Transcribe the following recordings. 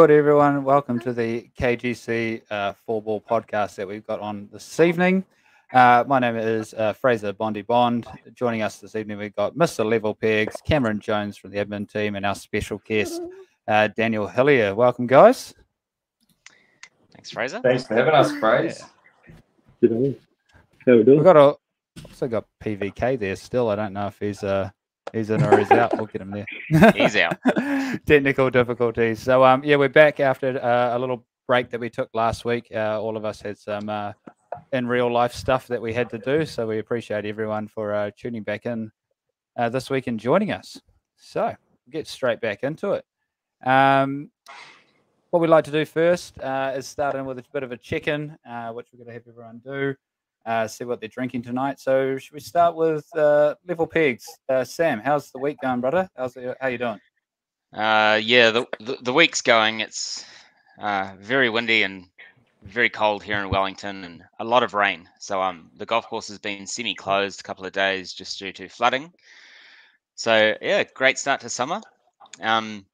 good, everyone? Welcome to the KGC uh, Four Ball podcast that we've got on this evening. Uh, my name is uh, Frazer Bondi Bond. Joining us this evening, we've got Mr. Level Pegs, Cameron Jones from the admin team, and our special guest, uh, Daniel Hillier. Welcome, guys. Thanks, Frazer. Thanks for having us, Frazer. Good on you. How we doing? We've got a, also got PVK there still. I don't know if he's uh he's in or he's out. We'll get him there. He's out. Technical difficulties. So um yeah, we're back after uh, a little break that we took last week. Uh, all of us had some uh, in real life stuff that we had to do. So we appreciate everyone for uh, tuning back in uh, this week and joining us. So we'll get straight back into it. Um, what we'd like to do first uh, is start in with a bit of a check-in, uh, which we're going to have everyone do, uh, see what they're drinking tonight. So should we start with uh, level Pigs? Uh, Sam, how's the week going, brother? How's the, how you doing? Uh, yeah, the, the the week's going. It's uh, very windy and very cold here in Wellington, and a lot of rain. So um, the golf course has been semi-closed a couple of days just due to flooding. So yeah, great start to summer. Um,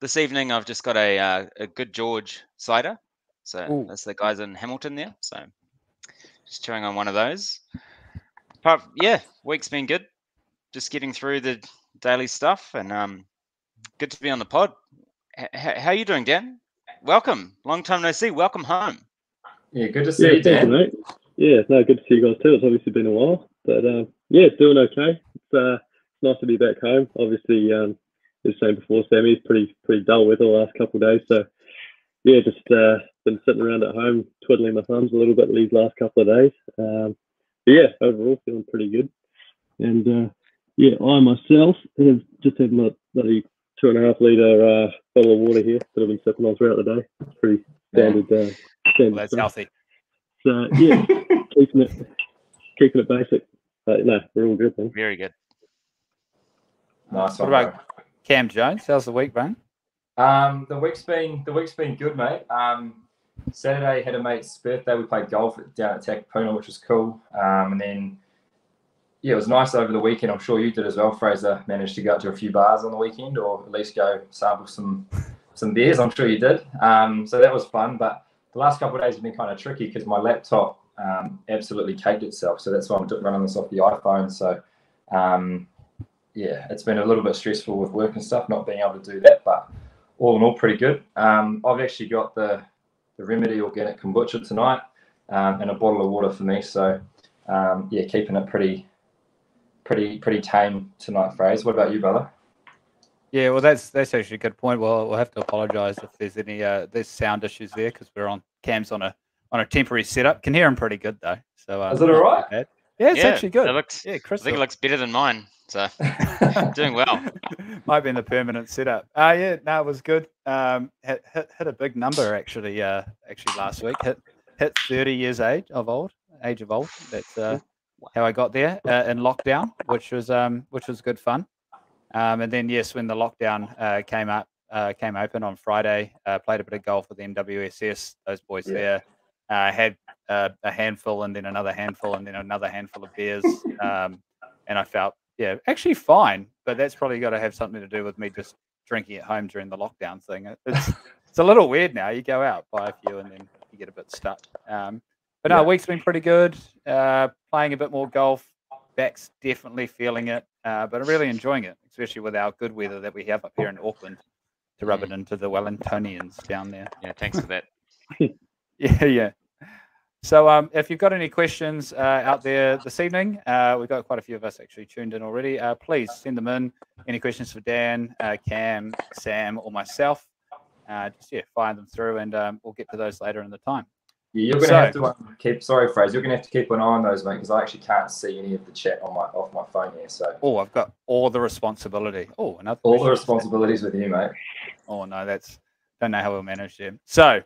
this evening I've just got a uh, a good George cider. So Ooh. that's the guys in Hamilton there. So just chewing on one of those. But yeah, week's been good. Just getting through the daily stuff, and um, good to be on the pod. H- h- how you doing, Dan? Welcome. Long time no see. Welcome home. Yeah, good to see Yeah, you, thank you, Dan. mate. Yeah, no, good to see you guys too. It's obviously been a while, but um, yeah, doing okay. It's uh, nice to be back home. Obviously, um, as saying before, Sammy, it's pretty pretty dull weather the last couple of days. So yeah, just uh, been sitting around at home twiddling my thumbs a little bit these last couple of days. Um, but yeah, overall feeling pretty good. And uh, yeah, I myself have just had my bloody two and a half litre uh, bottle of water here that I've been sipping on throughout the day. It's pretty standard. Uh, standard Well, that's stuff. healthy. So yeah, keeping it keeping it basic. But no, we're all good, man. Very good. Nice What about Cam Jones? How's the week, been? Um, the week's been the week's been good, mate. Um, Saturday had a mate's birthday. We played golf down at Takapuna, which was cool. Um, and then yeah, it was nice over the weekend. I'm sure you did as well, Frazer. Managed to go out to a few bars on the weekend, or at least go sample some some beers. I'm sure you did. Um, so that was fun. But the last couple of days have been kind of tricky because my laptop um, absolutely caked itself. So that's why I'm running this off the iPhone. So um, yeah, it's been a little bit stressful with work and stuff, not being able to do that. But all in all, pretty good. Um, I've actually got the the Remedy Organic Kombucha tonight um, and a bottle of water for me. So um, yeah, keeping it pretty pretty pretty tame tonight, Frazer. What about you, brother? Yeah, well, that's that's actually a good point. Well, we'll have to apologise if there's any uh, there's sound issues there because we're on Cam's on a on a temporary setup. Can hear him pretty good though. So uh, Is it not all too right? bad. Yeah, it's yeah, actually good. It looks, yeah, I think it looks better than mine. So doing well. Might be in the permanent setup. Uh yeah, no, it was good. Um, hit hit, hit a big number actually. Uh, actually last week hit hit 30 years age of old age of old. That's uh, how I got there uh, in lockdown, which was um which was good fun. Um, and then yes, when the lockdown uh, came up uh, came open on Friday, uh, played a bit of golf with NWSS. Those boys Yeah. there uh, had uh, a handful, and then another handful, and then another handful of beers. Um, and I felt yeah, actually fine. But that's probably got to have something to do with me just drinking at home during the lockdown thing. It's it's a little weird now. You go out, buy a few, and then you get a bit stuck. Um, but no, Yeah. week's been pretty good. Uh, playing a bit more golf. Back's definitely feeling it, uh, but I'm really enjoying it, especially with our good weather that we have up here in Auckland to rub it into the Wellingtonians down there. Yeah, thanks for that. Yeah, yeah. So, um, if you've got any questions uh, out there this evening, uh, we've got quite a few of us actually tuned in already. Uh, please send them in. Any questions for Dan, uh, Cam, Sam, or myself? Uh, just yeah, fire them through, and um, we'll get to those later in the time. Yeah, you're gonna So- have to keep. Sorry, Frazer. You're gonna have to keep an eye on those, mate, because I actually can't see any of the chat on my off my phone here. So Oh, I've got all the responsibility. Oh, another all the responsibilities with you, mate. Oh no, that's don't know how we'll manage them. So,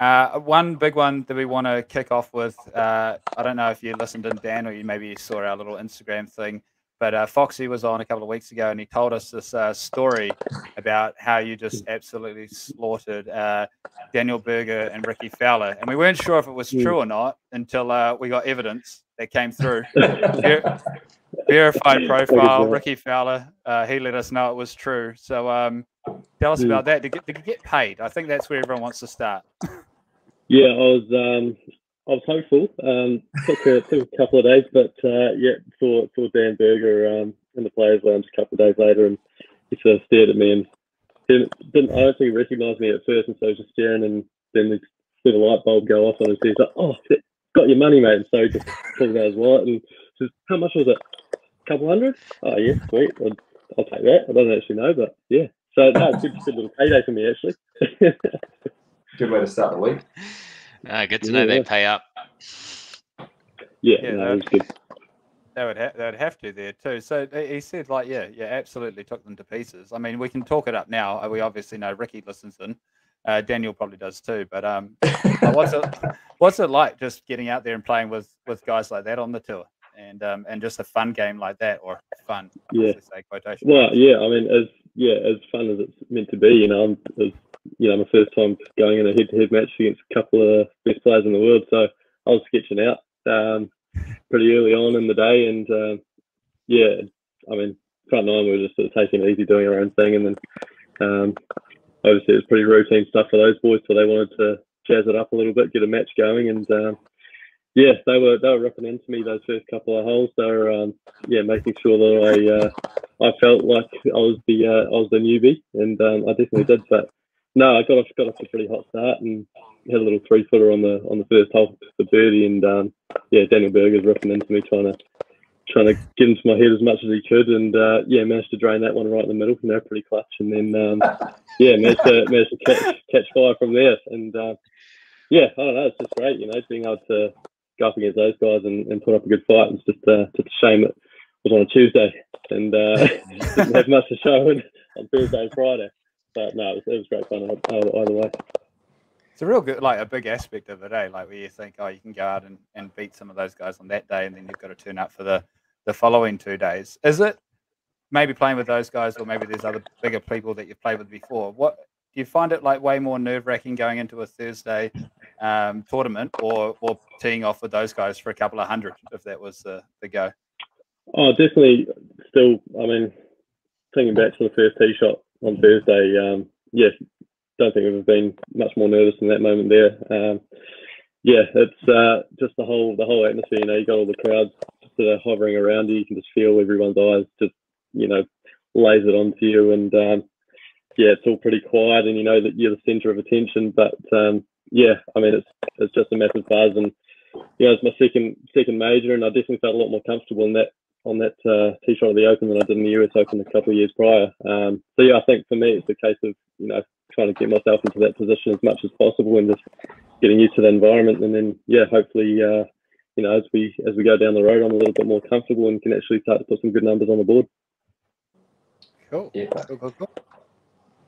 uh, one big one that we want to kick off with. Uh, I don't know if you listened in Dan or you maybe saw our little Instagram thing, but uh, Foxy was on a couple of weeks ago and he told us this uh, story about how you just absolutely slaughtered uh, Daniel Berger and Rickie Fowler, and we weren't sure if it was true or not until uh, we got evidence that came through. Ver- verified profile. Rickie Fowler. Uh, he let us know it was true. So um, tell us Hmm. about that. Did did you get paid? I think that's where everyone wants to start. Yeah, I was um, I was hopeful. Um, took a, took a couple of days, but uh, yeah, saw saw Dan Berger um, in the players' lounge a couple of days later, and he sort of stared at me and didn't, didn't I don't think he recognised me at first, and so he was just staring, and then the, the light bulb go off on his head. He's like, "Oh, got your money, mate!" And so he just pulled out his wallet and says, "How much was it? A couple hundred? Oh yeah, sweet. I'll, I'll take that. I don't actually know, but yeah." So no, it's a good little payday for me actually. Good way to start the week. Uh, good to know Yeah. they pay up. yeah, Yeah, no, no. was good. They would ha- they would have to there too. So he he said like, yeah, yeah, absolutely took them to pieces. I mean, we can talk it up now. Uh, We obviously know Rickie listens in. Uh, Daniel probably does too. But um, what's it what's it like just getting out there and playing with with guys like that on the tour and um and just a fun game like that or fun? Yeah. obviously Say quotation. Well, yeah, I mean, as yeah, as fun as it's meant to be, you know, I'm, as, you know, my first time going in a head-to-head match against a couple of best players in the world, so I was sketching out um, pretty early on in the day, and um, yeah, I mean, front nine we were just sort of taking it easy, doing our own thing, and then um, obviously it was pretty routine stuff for those boys, so they wanted to jazz it up a little bit, get a match going, and um, yeah, they were they were ripping into me those first couple of holes. They were um, yeah making sure that I. Uh, I felt like I was the uh, I was the newbie, and um, I definitely did. But no, I got off got off a pretty hot start and had a little three footer on the on the first hole for birdie, and um, yeah, Daniel Berger's ripping into me, trying to trying to get into my head as much as he could, and uh, yeah, managed to drain that one right in the middle, you know, pretty clutch, and then um, yeah, managed to managed to catch catch fire from there, and uh, yeah, I don't know, it's just great, you know, being able to go up against those guys and, and put up a good fight. It's just uh, just a shame that it was on a Tuesday and uh, didn't have much to show on on Thursday and Friday. But no, it was, it was great fun either, either way. It's a real good, like a big aspect of it, eh? Like where you think, oh, you can go out and, and beat some of those guys on that day, and then you've got to turn up for the the following two days. Is it maybe playing with those guys, or maybe there's other bigger people that you've played with before? What do you find it like way more nerve wracking going into a Thursday um, tournament, or or teeing off with those guys for a couple of hundred, if that was the the go? Oh, definitely. Still, I mean, thinking back to the first tee shot on Thursday, um, yes, don't think I've been much more nervous in that moment there. Um, yeah, it's uh, just the whole the whole atmosphere. You know, you got all the crowds sort of hovering around you. You can just feel everyone's eyes just you know lasered onto you, and um, yeah, it's all pretty quiet, and you know that you're the centre of attention. But um, yeah, I mean, it's it's just a massive buzz, and you know, it's my second second major, and I definitely felt a lot more comfortable in that on that uh, tee shot of the Open than I did in the US Open a couple of years prior. Um, so yeah, I think for me it's a case of you know trying to get myself into that position as much as possible and just getting used to the environment, and then yeah, hopefully uh, you know as we as we go down the road, I'm a little bit more comfortable and can actually start to put some good numbers on the board. Cool. Yeah. Cool, cool, cool.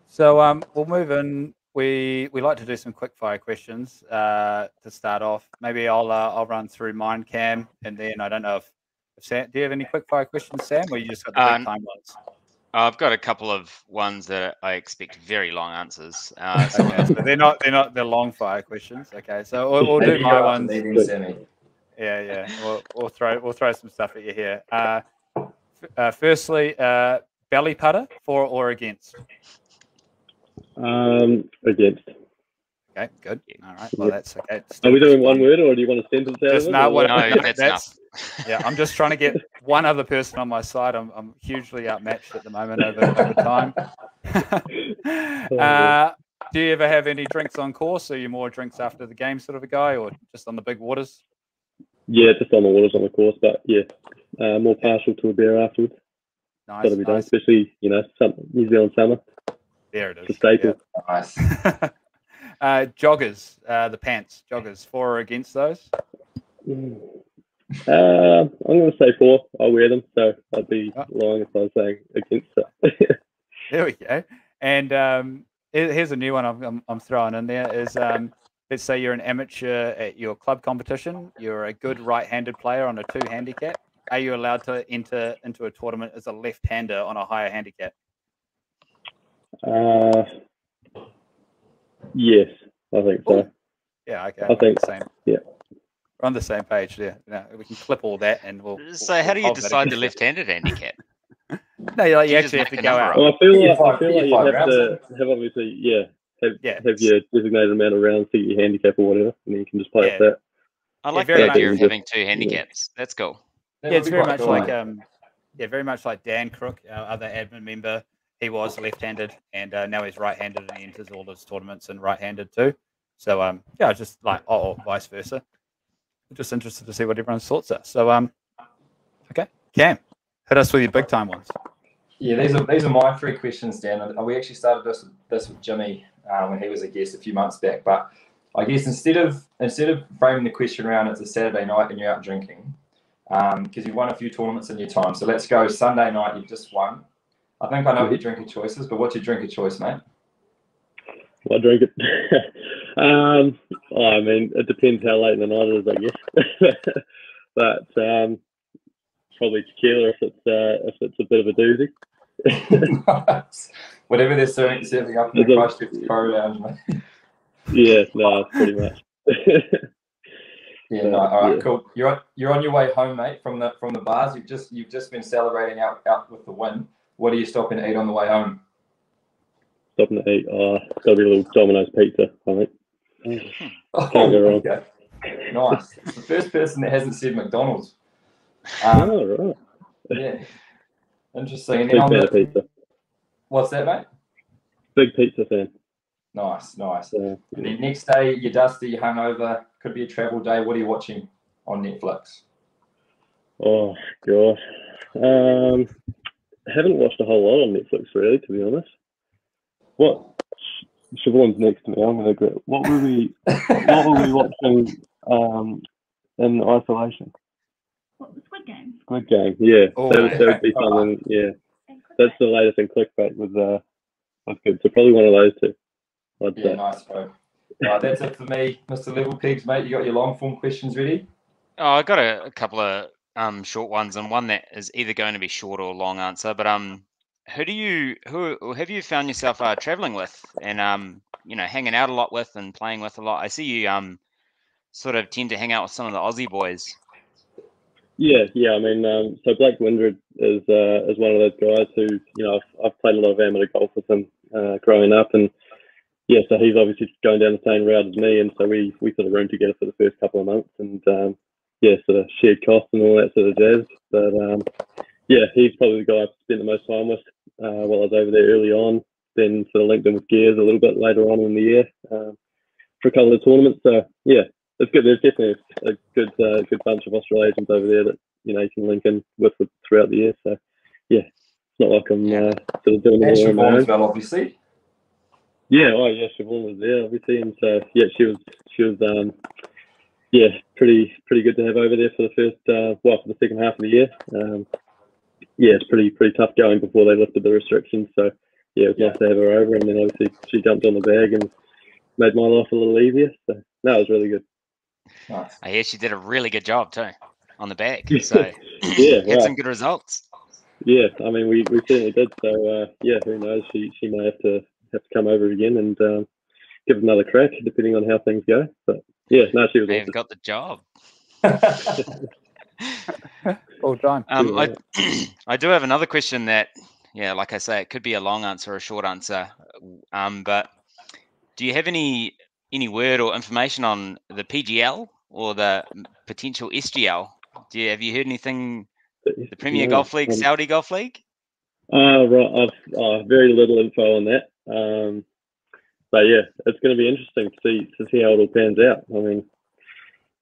So um, we'll move in. We we like to do some quick fire questions uh, to start off. Maybe I'll uh, I'll run through mine, Cam, and then I don't know if, if Sam. Do you have any quick fire questions, Sam, or you just got the Um, time ones? I've got a couple of ones that I expect very long answers. Uh, so Okay, so they're not they're not the long fire questions. Okay, so we'll, we'll do my go after ones. the evening semi. Yeah, yeah. We'll, we'll throw we'll throw some stuff at you here. Uh, uh, firstly, uh, belly putter for or against? Um, against. Okay, good. All right. Well, that's okay. Are we doing one word or do you want a sentence out Just of it? no, or what, what? No, that's enough. yeah, I'm just trying to get one other person on my side. I'm, I'm hugely outmatched at the moment over, over time. uh, do you ever have any drinks on course? Are you more drinks after the game sort of a guy, or just on the big waters? Yeah, just on the waters on the course, but yeah, uh, more partial to a beer afterwards. Nice, Got to be done, especially you know some New Zealand summer. There it It's a is. staple. Nice. Uh, joggers, uh, the pants, joggers, for or against those? Uh, I'm going to say four. I wear them, so I'd be Oh. lying if I was saying against it. There we go. And um, here's a new one I'm, I'm, I'm throwing in there is um, let's say you're an amateur at your club competition, you're a good right-handed player on a two handicap. Are you allowed to enter into a tournament as a left-hander on a higher handicap? uh, yes, I think so. Yeah, okay. I think- same. yeah. We're on the same page there. Yeah, we can clip all that and we'll. So we'll- how do you we'll hold that decide the left-handed handicap? No, you, like, you You actually have to go out. Well, I feel like, I feel like you have to have obviously, yeah, have, Yeah, have your designated amount of rounds to your handicap or whatever, and then you can just play Yeah. that. I like very the idea much. of having two handicaps. That's cool. That yeah, it's very much cool, like um, yeah, very much like Dan Crook, our other admin member. He was left-handed, and uh, now he's right-handed, and he enters all his tournaments and right-handed too. So um, yeah, just like oh, or vice versa. Just interested to see what everyone's thoughts are. So um, okay, Cam, hit us with your big time ones. Yeah, these are these are my three questions, Dan. And We actually started this this with Jimmy uh, when he was a guest a few months back. But I guess instead of instead of framing the question around it's a Saturday night and you're out drinking, because you've won a few tournaments in your time. So let's go Sunday night. You've just won. I think I know what your drinking choice is, but what's your drinking choice, mate? Well, I drink it. um, oh, I mean, it depends how late in the night it is, I guess. but um, probably tequila if it's uh, if it's a bit of a doozy. Whatever they're serving, serving up in the Christchurch Pro Lounge, mate. Yeah, no, pretty much. Yeah, no, all right, Yeah. cool. You're on, you're on your way home, mate, from the from the bars. You've just you've just been celebrating out out with the win. What are you stopping to eat on the way home? Stopping to eat. Oh, it's got to be a little Domino's pizza, I think. Oh, Can't go wrong. okay. Nice. It's the first person that hasn't said McDonald's. Um, oh, right. yeah. Interesting. Big fan the, pizza. what's that, mate? Big pizza fan. Nice, nice. So, And then next day, you're dusty, you're hungover. Could be a travel day. What are you watching on Netflix? oh, gosh. Um, haven't watched a whole lot on Netflix, really, to be honest. What? Siobhan's next to me. I'm going to go. What were we? What were we watching um, in isolation? What, the Squid Game? Squid Game. Yeah, Oh, that, would, that would be okay. something. Yeah, that's the latest in clickbait. Was uh, was good. So probably one of those two. I'd Yeah, say. nice, bro. Right, that's it for me, Mr. Level Pigs, mate. You got your long form questions ready? Oh, I got a, a couple of um short ones and one that is either going to be short or long answer. But um, who do you who have you found yourself uh, traveling with and um you know hanging out a lot with and playing with a lot? I see you um sort of tend to hang out with some of the Aussie boys. Yeah, yeah. I mean, um, so Blake Windred is uh, is one of those guys who you know I've, I've played a lot of amateur golf with him uh, growing up, and yeah, so he's obviously going down the same route as me, and so we we sort of roomed together for the first couple of months, and um, yeah, sort of shared costs and all that sort of jazz. But um, yeah, he's probably the guy I've spent the most time with uh, while I was over there early on. Then sort of linked in with Gears a little bit later on in the year um, for a couple of tournaments. So yeah, it's good. There's definitely a good uh, good bunch of Australasians over there that you know you can link in with, with throughout the year. So yeah, it's not like I'm uh, sort of doing And all on my own. as well, obviously. Yeah, oh yeah, Siobhan was there obviously, and so yeah, she was she was um yeah pretty pretty good to have over there for the first uh, well for the second half of the year. Um, yeah, it's pretty pretty tough going before they lifted the restrictions. So yeah, it was nice to have her over, and then obviously she jumped on the bag and made my life a little easier. So no, it was really good. Nice. I hear she did a really good job too on the bag. Yeah. So Yeah, had right. some good results. Yeah, I mean we, we certainly did. So uh, yeah, who knows? She she may have to have to come over again and um, give it another crack, depending on how things go. But yeah, no, she was They've awesome. got the job. All done. Um, Yeah. I I do have another question that, yeah, like I say, it could be a long answer or a short answer. Um, but do you have any any word or information on the PGL or the potential SGL? Do you have you heard anything? The Premier No, Golf League, um, Saudi Golf League? Uh, right, I've uh, very little info on that. Um, but yeah, it's going to be interesting to see to see how it all pans out. I mean,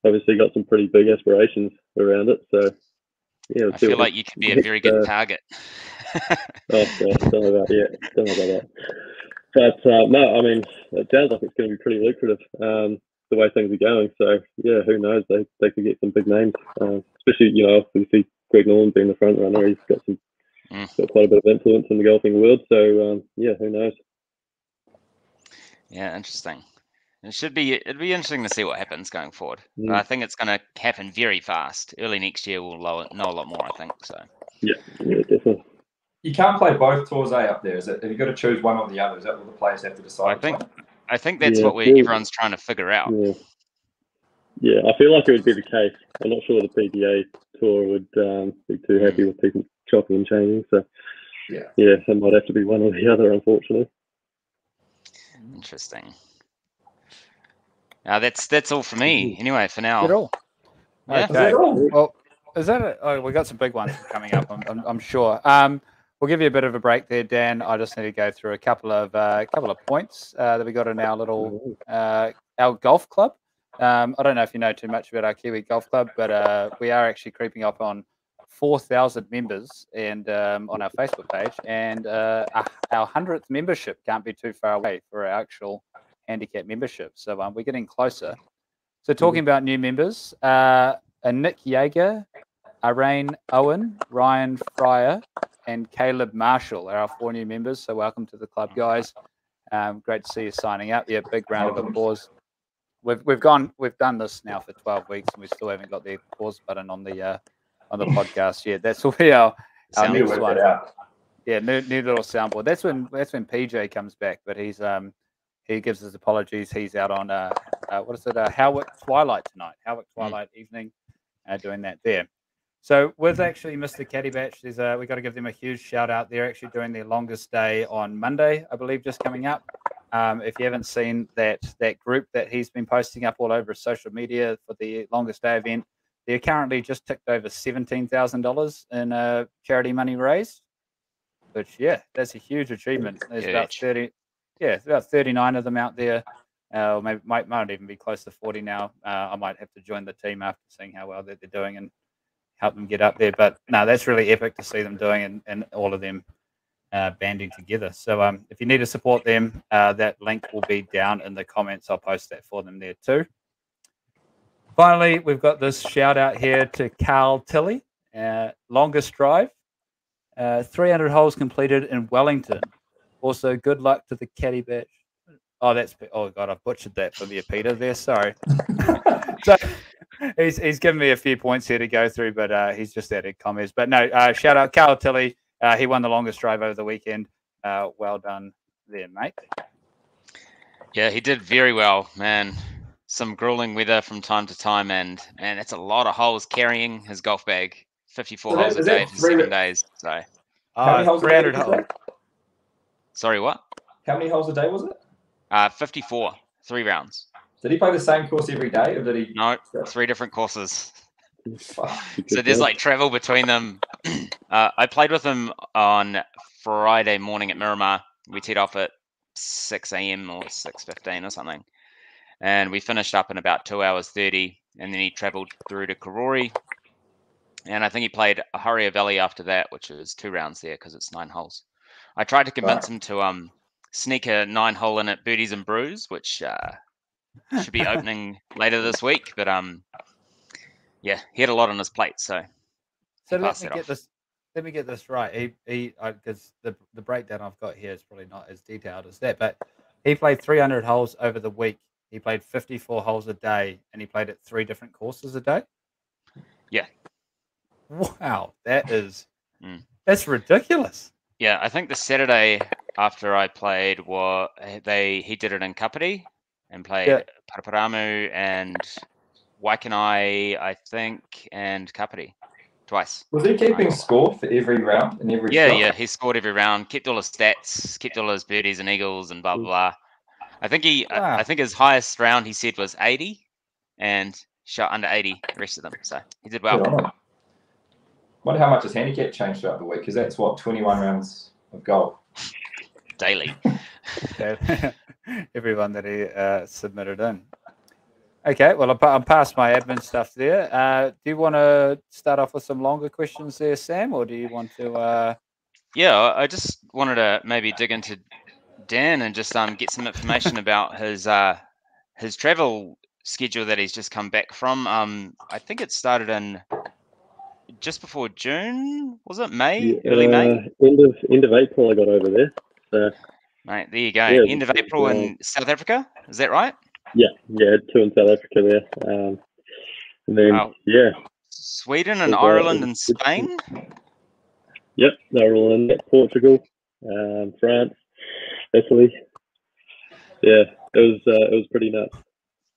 obviously got some pretty big aspirations around it, so yeah. I feel like you could be a very good uh, target. Oh, yeah, don't know about yeah, don't know about that. But uh, no, I mean, it sounds like it's going to be pretty lucrative um, the way things are going. So yeah, who knows? They they could get some big names, uh, especially you know obviously Greg Norman being the front runner. He's got some Mm. got quite a bit of influence in the golfing world. So um, yeah, who knows? Yeah, interesting. It should be. It'd be interesting to see what happens going forward. But Mm. I think it's going to happen very fast. Early next year, we'll know, know a lot more. I think so. Yeah, definitely. you can't play both tours A up there, is it? Have you got to choose one or the other? Is that what the players have to decide? I think- between? I think that's Yeah, what we everyone's trying to figure out. Yeah. yeah, I feel like it would be the case. I'm not sure the PGA Tour would um, be too happy with people chopping and changing. So Yeah. yeah, it might have to be one or the other, unfortunately. Interesting. Uh, that's that's all for me anyway for now. Good all. Yeah. Is that all? Well, is that a, oh, we got some big ones coming up, I'm, I'm, I'm sure. Um, we'll give you a bit of a break there, Dan. I just need to go through a couple of uh, couple of points uh, that we got in our little uh, our golf club. Um, I don't know if you know too much about our Kiwi Golf Club, but uh, we are actually creeping up on 4,000 members and um, on our Facebook page, and uh, our- our hundredth membership can't be too far away for our actual handicap membership. So um, we're getting closer. So talking about new members, uh, Nick Yeager, Arain Owen, Ryan Fryer, and Caleb Marshall are our four new members. So welcome to the club, guys. Um, great to see you signing up. Yeah, big round of applause. We've we've gone we've done this now for 12 weeks and we still haven't got the pause button on the uh, on the podcast yet. That's will be our our Sound next one. Yeah, new, new little soundboard. That's when that's when PJ comes back, but he's um he gives his apologies. He's out on uh, uh what is it? Uh, Howick Twilight tonight. Howick Twilight evening, uh, doing that there. So with actually Mr. Caddy Batch, there's uh we got to give them a huge shout out. They're actually doing their longest day on Monday, I believe, just coming up. Um, if you haven't seen that that group that he's been posting up all over social media for the longest day event, they're currently just ticked over seventeen thousand dollars in uh, charity money raised. Which yeah, that's a huge achievement. There's about thirty, yeah, about thirty nine of them out there. Uh, or maybe might might even be close to forty now. Uh, I might have to join the team after seeing how well that they're doing and help them get up there. But no, that's really epic to see them doing and, and all of them uh, banding together. So um, if you need to support them, uh, that link will be down in the comments. I'll post that for them there too. Finally, we've got this shout out here to Carl Tilley, uh, longest drive, uh, 300 holes completed in Wellington. Also, good luck to the caddy batch. Oh, that's oh god, I butchered that for you, Peter. There, sorry. so he's he's given me a few points here to go through, but uh, he's just added comments. But no, uh, shout out Carl Tilley. Uh, he won the longest drive over the weekend. Uh, well done there, mate. Yeah, he did very well, man. Some grueling weather from time to time, and and it's a lot of holes carrying his golf bag. Fifty-four So that- holes a day for seven days. So, How many Uh, holes 300 holes. sorry, what? How many holes a day was it? Uh, fifty-four, three rounds. Did he play the same course every day, or did he? No, three different courses. So there's like travel between them. uh, I played with him on Friday morning at Miramar. We teed off at 6 a.m. or 6:15 or something, and we finished up in about two hours 30. And then he travelled through to Karori, and I think he played a Haria Valley after that, which is two rounds there because it's nine holes. I tried to convince him to um sneak a nine hole in at Birdies and Brews, which uh, should be opening later this week, but um. Yeah, he had a lot on his plate, so So let me get off. this. Let me get this right. He he because the the breakdown I've got here is probably not as detailed as that, but he played 300 holes over the week. He played 54 holes a day, and he played at three different courses a day. Yeah. Wow, that is Mm. that's ridiculous. Yeah, I think the Saturday after I played, what they he did it in Kapiti and played Yeah. Paraparaumu and Waikanae, I think, and Kapiti twice. Was he keeping score for every round and every Yeah, shot? yeah, he scored every round, kept all his stats, kept all his birdies and eagles and blah blah. blah. I think he, I- Wow. I think his highest round he said was 80, and shot under 80 the rest of them. So he did well. on him. Wonder how much his handicap changed throughout the week because that's what 21 rounds of golf. daily. everyone that he uh, submitted in. Okay, well, I'm, pa- past my admin stuff there. Uh, do you want to start off with some longer questions there, Sam, or do you want to? Uh... Yeah, I I just wanted to maybe dig into Dan and just um get some information about his uh his travel schedule that he's just come back from. Um, I think it started in just before June, was it May? Early May? Uh, end of end of April, I got over there. So Right, there you go. yeah, End of April uh, in South Africa. Is that right? yeah, yeah, two in South Africa there. Um, and then Wow. yeah, Sweden and Good, uh, Ireland and good to see. Spain. yep, they were all in. Portugal, um, France, Italy. Yeah, it was uh, it was pretty nuts.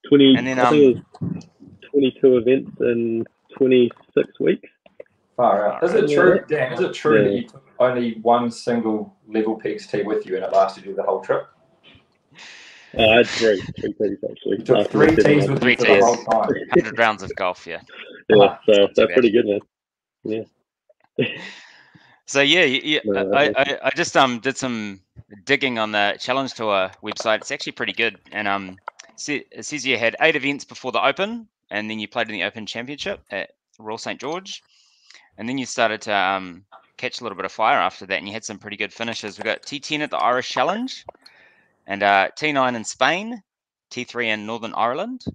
Twenty, And then, I think it was 22 events in 26 weeks. Far out. Is it Yeah. true, Dan? Is it true that you took only one single level peaks tee with you and it lasted you the whole trip? Uh, I had three, three tees actually. You took After three the tees rounds. with Three for tees. the whole time. 100 rounds of golf, yeah. Yeah, so that's pretty good, man. So yeah, yeah, No, I, I, I just um did some digging on the Challenge Tour website. It's actually pretty good, and um, it says you had eight events before the Open, and then you played in the Open Championship at Royal St George, and then you started to um catch a little bit of fire after that, and you had some pretty good finishes. We got T10 at the Irish Challenge, and uh, T9 in Spain, T3 in Northern Ireland,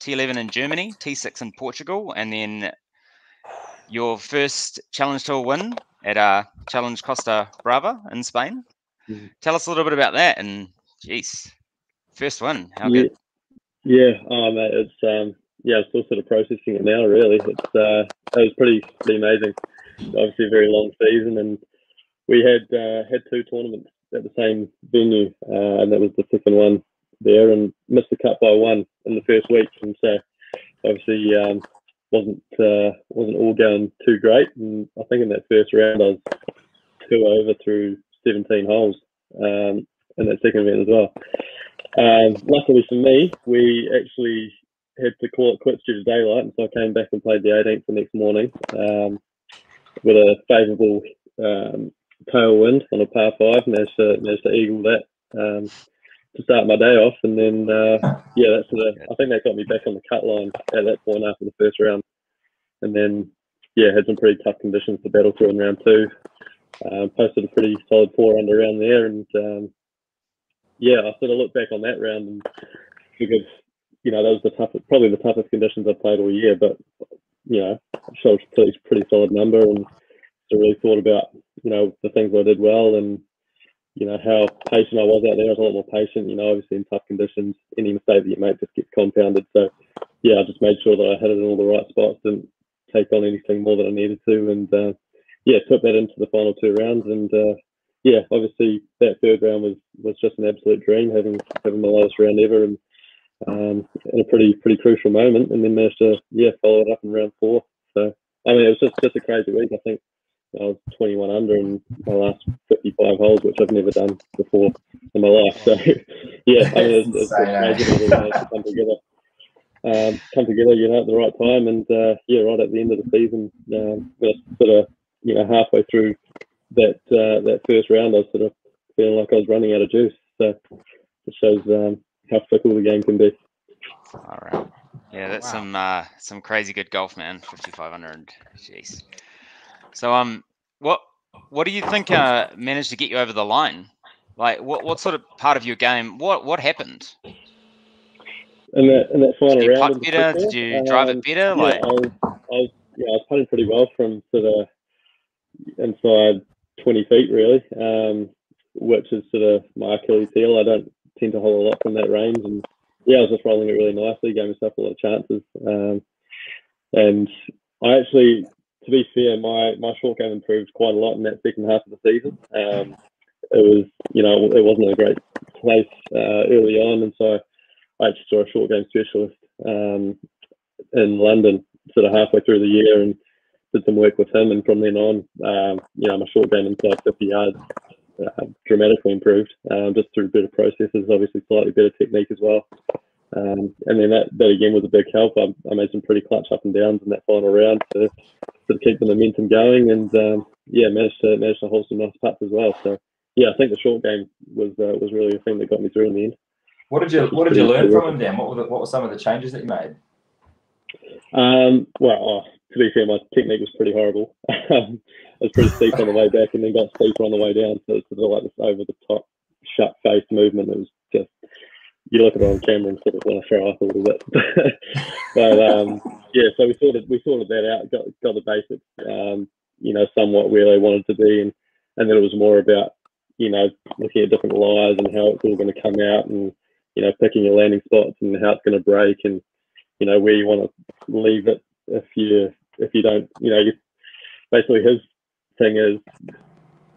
T11 in Germany, T6 in Portugal, and then your first Challenge Tour win at uh, Challenge Costa Brava in Spain. Mhm. Tell us a little bit about that. And geez, first one, How yeah, good? yeah. Oh, mate, it's um, yeah, I'm still sort of processing it now. Really, it's uh, it was pretty pretty amazing. Obviously, a very long season, and we had uh, had two tournaments at the same venue, uh, and that was the second one there, and missed the cut by one in the first week, and so obviously um, wasn't uh, wasn't all going too great. And I think in that first round, I was two over through 17 holes um, in that second event as well. Um, luckily for me, we actually had to call it quits due to daylight, and so I came back and played the 18th the next morning um, with a favourable um, tailwind on a par five. Managed to managed to eagle that um, to start my day off, and then uh, yeah, that's of, I think that got me back on the cut line at that point after the first round, and then yeah, had some pretty tough conditions to battle through in round two. Um, posted a pretty solid four under round there, and um, yeah, I sort of look back on that round and because you know that was the toughest, probably the toughest conditions I've played all year, but you know, showed a pretty, pretty solid number and so really thought about you know the things I did well and you know how patient I was out there. I was a lot more patient. You know, obviously in tough conditions, any mistake that you make just gets compounded. So yeah, I just made sure that I had it in all the right spots, didn't take on anything more than I needed to, and uh, yeah, took that into the final two rounds and. Uh, yeah, obviously that third round was, was just an absolute dream, having having my lowest round ever, and um, in a pretty pretty crucial moment, and then managed to yeah follow it up in round four. So I mean, it was just just a crazy week. I think I was 21 under in my last 55 holes, which I've never done before in my life. So yeah, I mean, it's, it's, it's eh? to come together. Um, come together, you know, at the right time, and uh, yeah, right at the end of the season, um, sort of, you know, halfway through that uh, that first round, I was sort of feeling like I was running out of juice. So it shows um, how fickle the game can be. All right. Yeah, that's Wow. some uh, some crazy good golf, man. 5500. Jeez. So um, what what do you think uh, managed to get you over the line? Like, what what sort of part of your game? What what happened? And that and that final Did you round, putt in better? Did you drive um, it better? Yeah, Like, I was, I was, yeah, I was putting pretty well from sort of inside 20 feet, really, um, which is sort of my Achilles heel. I don't tend to hold a lot from that range, and yeah, I was just rolling it really nicely, gave myself a lot of chances, um, and I actually, to be fair, my my short game improved quite a lot in that second half of the season. Um, it was, you know, it wasn't a great place uh, early on, and so I actually saw a short game specialist um, in London sort of halfway through the year and did some work with him. And from then on, um, you know, my short game inside 50 yards uh, dramatically improved um, just through better processes, obviously slightly better technique as well. Um, and then that, that again was a big help. I, I made some pretty clutch up and downs in that final round to sort of keep the momentum going, and um, yeah, managed to managed to hold some nice putts as well. So yeah, I think the short game was uh, was really the thing that got me through in the end. What did you What did you learn from him, Dan? What were the, What were some of the changes that you made? Um, well, oh, to be fair, my technique was pretty horrible. Um, I was pretty steep on the way back and then got steeper on the way down. So it's sort of like this over the top, shut face movement. It was just, you look at it on camera and sort of want to throw up a little bit. but um, yeah, so we sorted, we sorted that out, got, got the basics, um, you know, somewhat where they wanted to be. And, and then it was more about, you know, looking at different lies and how it's all going to come out and, you know, picking your landing spots and how it's going to break and, you know, where you want to leave it if you if you don't, you know, you, basically his thing is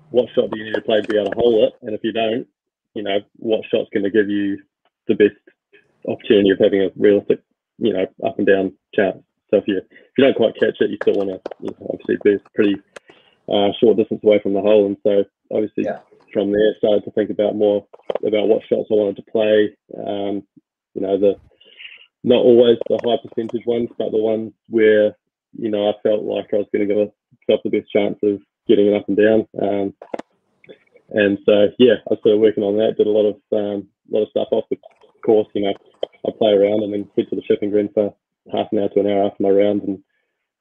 what shot do you need to play to be able to hold it, and if you don't, you know, what shot's going to give you the best opportunity of having a realistic, you know, up and down chance. So if you if you don't quite catch it, you still want to you know, obviously be pretty uh, short distance away from the hole, and so obviously Yeah. from there started to think about more about what shots I wanted to play. Um, you know, the not always the high percentage ones, but the ones where you know I felt like I was going to give myself the best chance of getting it up and down. Um, and so yeah, I started working on that. Did a lot of um, lot of stuff off the course. You know, I play around and then head to the chipping green for half an hour to an hour after my round and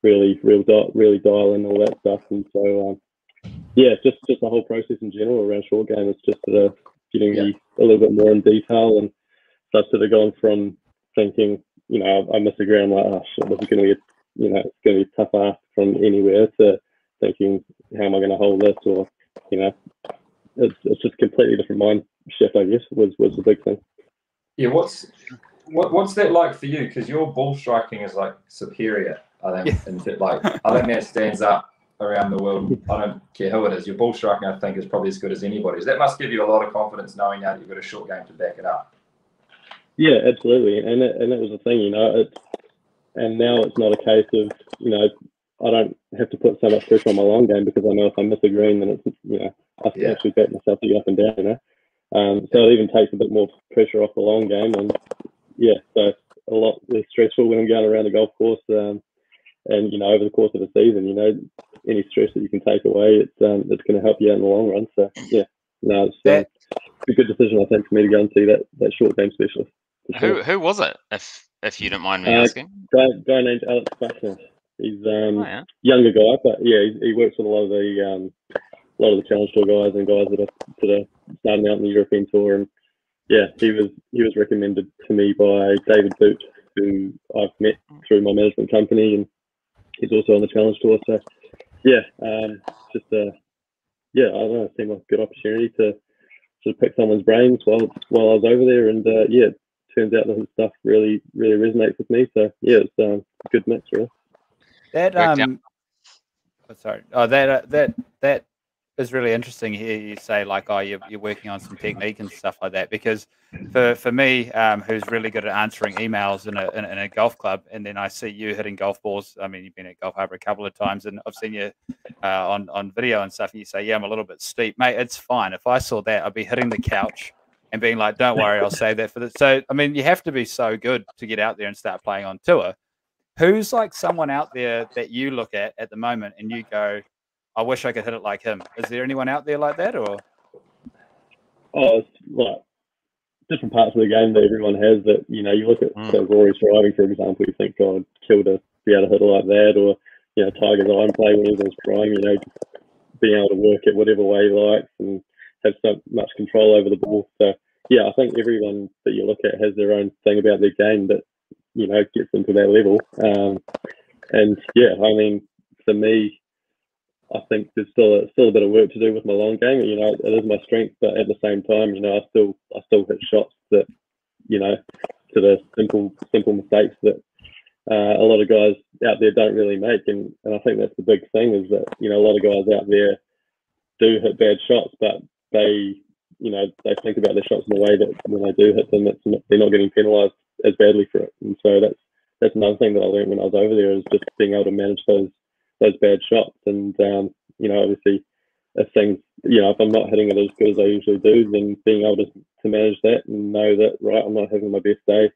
really, real di- really dial in all that stuff. And so um, yeah, just just the whole process in general around short game is just sort of getting Yeah. me a little bit more in detail. And so I've sort of gone from thinking, you know, I miss a ground like, oh shit, this is going to be, a, you know, it's going to be tough ask from anywhere to thinking, how am I going to hold this? Or, you know, it's, it's just completely different mind shift, I guess, was, was the big thing. Yeah, what's what, what's that like for you? Because your ball striking is like superior. I think, and to- like I think that stands up around the world. I don't care who it is. Your ball striking, I think, is probably as good as anybody's. That must give you a lot of confidence knowing now that you've got a short game to back it up. Yeah, absolutely, and it, and that was the thing, you know. It's and now it's not a case of you know I don't have to put so much pressure on my long game because I know if I miss a green, then it's you know I can Yeah. actually back myself to up and down, you know. Um, so it even takes a bit more pressure off the long game, and yeah, so a lot less stressful when I'm going around the golf course. Um, and you know, over the course of the season, you know, any stress that you can take away, it's um, it's going to help you out in the long run. So yeah, no, it's, That- it's a good decision I think for me to go and see that that short game specialist. sure. Who who was it? If if you don't mind me Uh, asking. guy, guy named Alex Buckner. He's um Oh, yeah. younger guy, but yeah, he, he works with a lot of the um a lot of the challenge tour guys and guys that are that are starting out in the European tour. And yeah, he was he was recommended to me by David Boote, who I've met through my management company, and he's also on the challenge tour. So yeah, um, just uh yeah, I don't know, it seemed like a good opportunity to sort of pick someone's brains while while I was over there, and uh, yeah, turns out that stuff really really resonates with me. So yeah, it's um, a good mix, really. That um, oh, sorry. Oh, that uh, that that is really interesting. Here you say like, oh, you're, you're working on some technique and stuff like that. Because for for me, um, who's really good at answering emails in a in, in a golf club, and then I see you hitting golf balls. I mean, you've been at Gulf Harbour a couple of times, and I've seen you uh, on on video and stuff. And you say, yeah, I'm a little bit steep, mate. It's fine. If I saw that, I'd be hitting the couch. And being like, don't worry, I'll save that for the. So, I mean, you have to be so good to get out there and start playing on tour who's like someone out there that you look at at the moment and you go, I wish I could hit it like him. Is there anyone out there like that, or Oh, it's like different parts of the game that everyone has that, you know, you look at Mm. so Rory's driving, for example, you think, God, kill to be able to hit it like that, or, you know, Tiger's iron play when he was trying, you know, being able to work it whatever way he likes and have so much control over the ball. So, yeah, I think everyone that you look at has their own thing about their game that, you know, gets them to that level. Um, and yeah, I mean, for me, I think there's still a, still a bit of work to do with my long game. You know, it is my strength, but at the same time, you know, I still I still hit shots that, you know, to the simple simple mistakes that uh, a lot of guys out there don't really make. And, and I think that's the big thing is that you know a lot of guys out there do hit bad shots, but they you know they think about their shots in a way that when they do hit them, it's not, they're not getting penalised as badly for it. And so that's that's another thing that I learned when I was over there is just being able to manage those those bad shots. And um, you know, obviously, if things, you know, if I'm not hitting it as good as I usually do, then being able to, to manage that and know that right, I'm not having my best day.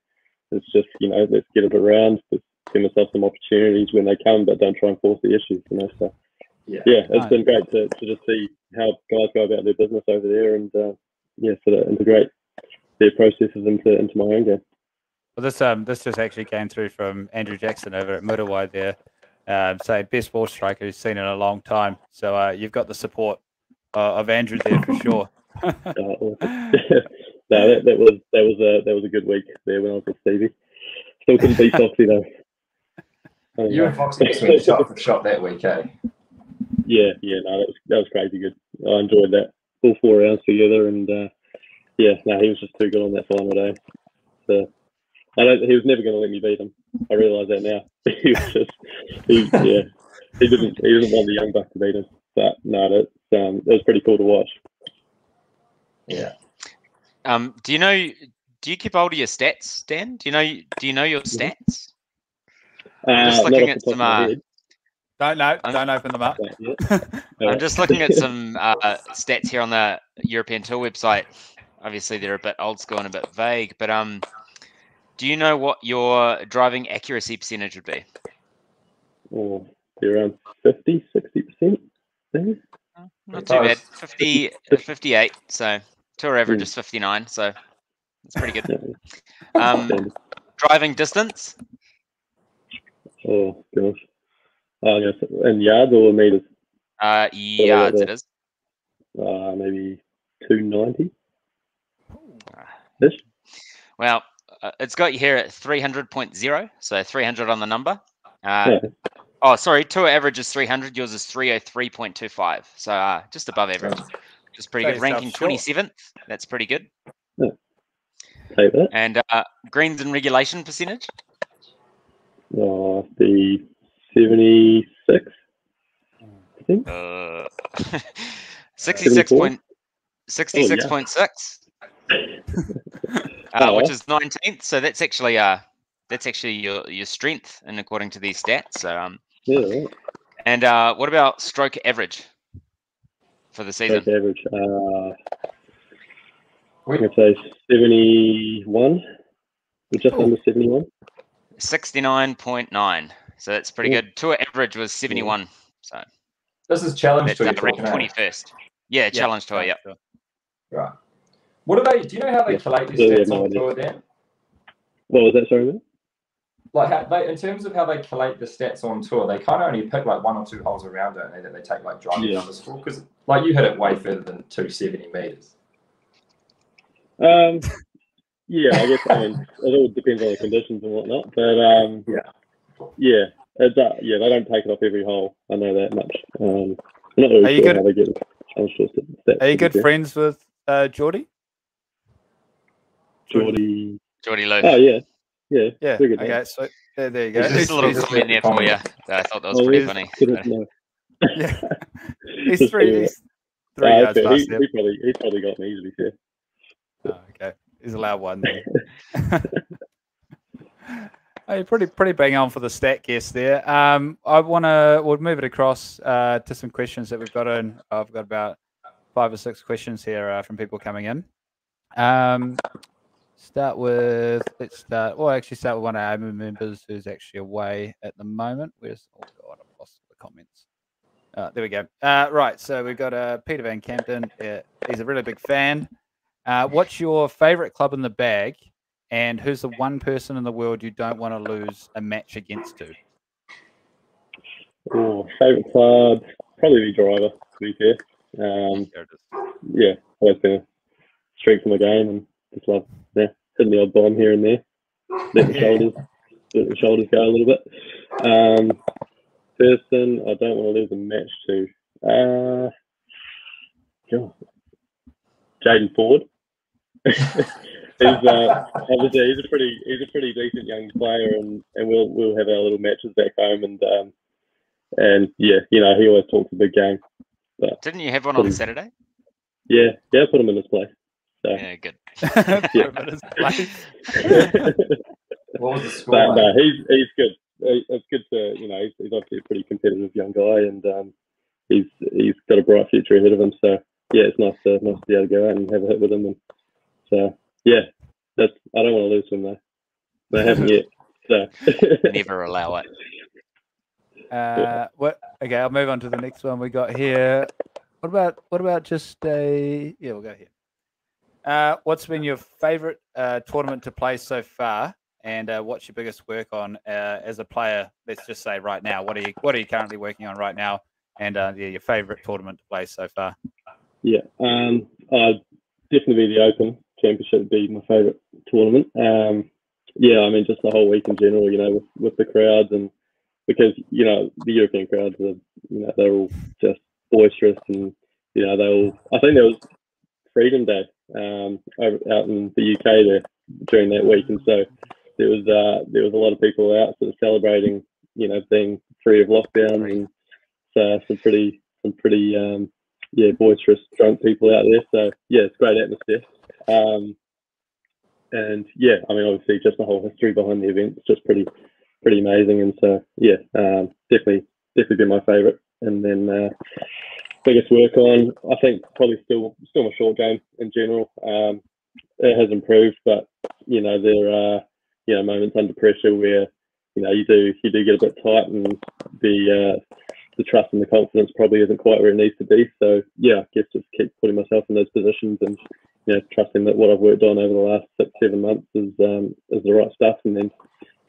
It's just you know, let's get it around, let's give myself some opportunities when they come, but don't try and force the issues. You know, so Yeah. yeah, it's Nice. been great to, to just see how guys go about their business over there, and uh, yeah, sort of integrate their processes into into my own game. well, this um this just actually came through from Andrew Jackson over at Muriwai there, um, saying best ball striker he's seen in a long time. So uh, you've got the support uh, of Andrew there for sure. Uh, no, that, that was that was a that was a good week there when I was with Stevie. Still couldn't beat Foxy though. You and Foxy just went shot for shot that week, eh? Yeah, yeah, no, that was that was crazy good. I enjoyed that all four rounds together, and uh, yeah, no, he was just too good on that final day. So I don't, he was never going to let me beat him. I realise that now. he was just, he, yeah, he didn't, he didn't want the young buck to beat him. But no, that's um, it was pretty cool to watch. Yeah. Um, do you know? Do you keep hold of your stats, Dan? Do you know? Do you know your stats? Uh, just looking at some, uh, Don't know. I'm- Don't open them up. I'm just looking at some uh, stats here on the European Tour website. Obviously, they're a bit old school and a bit vague, but um, do you know what your driving accuracy percentage would be? Or be around 50, 60 percent. Not too bad. 50, 58. So tour average Mm. is 59. So it's pretty good. Um, driving distance, Oh gosh. Oh, I guess in yards or meters? uh, yards it is. Uh, maybe two ninety. Well, uh, it's got you here at 300.0, so 300 on the number. Uh, Yeah. Oh, sorry, tour average is 300. Yours is 303.25, so uh, just above average, which is pretty Cut good. Ranking yourself short. 27th, that's pretty good. Take that. And uh, greens and regulation percentage, Oh, the seventy six. I think. uh, 66 point, 66.6, uh, Oh, which is 19th. So that's actually uh, that's actually your your strength, and according to these stats. So um, Yeah, and uh, what about stroke average for the season? Stroke average. Uh, I'm gonna say seventy one. Just Cool. under seventy one. 69.9. So that's pretty Yeah. good. Tour average was 71. So this is challenge tour you're ranked talking about. 21st. Yeah, challenge tour. Yeah. Right. What do they? Do you know how they Yeah. collate these Yeah, yeah, stats no on tour? Dan? What was that? Sorry, man? Like how they, in terms of how they collate the stats on tour, they kind of only pick like one or two holes around, don't they? That they take like driving Yeah. numbers for because like you hit it way further than two seventy meters. Um, yeah, I guess I mean it all depends on the conditions and whatnot, but um, Yeah. Yeah, it's, uh, yeah, they don't take it off every hole. I know that much. Um, I'm not really Are you sure good- how they get the challenge tour stats. Are you good friends with uh, Geordie? Geordie? Geordie Lou. Oh yeah, yeah. Yeah. Good, Okay. mate. So there, there you go. There's just a little He's- comment there for you. I thought that was Oh, pretty funny. Good to know. yeah. He's three. figuring. He's three Ah, yards okay, past he, he probably he probably got me easily fair. Oh, okay. He's allowed one then. hey, pretty pretty bang on for the stat guess there. Um, I want to we'll move it across uh, to some questions that we've got in. I've got about five or six questions here uh, from people coming in. Um, start with let's start. Well, actually, start with one of our members who's actually away at the moment. Where's oh god, I've lost the comments. Uh, there we go. Uh, right, so we've got uh, Peter Van Campton. Uh, he's a really big fan. What's your favorite club in the bag, and who's the one person in the world you don't want to lose a match against? To Oh, favorite club probably be driver. To be fair, um, there it is. yeah, always been a strength of my game, and just love yeah, hitting the odd bomb here and there, let the shoulders let the shoulders go a little bit. Um, person I don't want to lose a match to. Uh. Jaden Ford. he's uh, obviously he's a pretty he's a pretty decent young player, and, and we'll we'll have our little matches back home, and um, and yeah, you know he always talks a big game. Didn't you have one on Pretty- Saturday? Yeah, yeah, put him in his place. So. Yeah, good. Put him in his place. What was the score? but mate? no, he's he's good. It's good to you know he's, he's obviously a pretty competitive young guy, and um, he's he's got a bright future ahead of him. So yeah, it's nice to nice to be able to go out and have a hit with him. And so yeah, that's I don't want to lose him though. They haven't yet. So Never allow it. Uh, what? Okay, I'll move on to the next one we got here. What about what about just a yeah? We'll go here. Uh, what's been your favorite uh, tournament to play so far, and uh, what's your biggest work on uh, as a player? Let's just say right now. What are you What are you currently working on right now? And uh, yeah, your favorite tournament to play so far. Yeah, um, I'd definitely the Open Championship would be my favourite tournament. Um, yeah, I mean just the whole week in general, you know, with, with the crowds and because you know the European crowds are, you know, they're all just boisterous and you know they all. I think there was Freedom Day um, over, out in the UK there during that week, and so there was uh, there was a lot of people out sort of celebrating, you know, being free of lockdown and so some pretty some pretty um, yeah, boisterous, drunk people out there. So yeah, it's great atmosphere. Um, and yeah, I mean, obviously, just the whole history behind the event is just pretty, pretty amazing. And so yeah, um, definitely definitely been my favourite. And then uh, biggest work on, I think probably still still my short game in general. Um, it has improved, but you know there are you know moments under pressure where you know you do you do get a bit tight, and the uh, the trust and the confidence probably isn't quite where it needs to be. So yeah, I guess just keep putting myself in those positions and you know trusting that what I've worked on over the last six seven months is um, is the right stuff, and then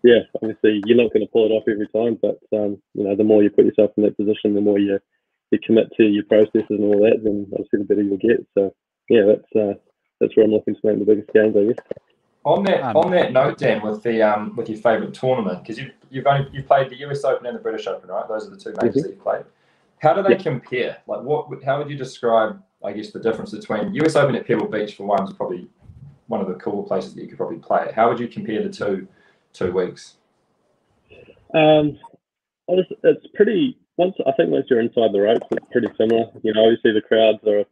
yeah, obviously you're not going to pull it off every time, but um, you know the more you put yourself in that position, the more you you commit to your processes and all that, then obviously the better you'll get. So yeah, that's uh, that's where I'm looking to make the biggest gains, I guess. On that Um, on that note, Dan, with the um with your favourite tournament, because you've you've only you've played the US Open and the British Open, right? Those are the two majors Mhm. that you've played. How do they Yeah. compare? Like, what? How would you describe? I guess the difference between US Open at Pebble Beach for one is probably one of the cooler places that you could probably play it. How would you compare the two two weeks? Um, honestly, it's pretty. Once I think once you're inside the ropes, it's pretty similar. You know, obviously the crowds are,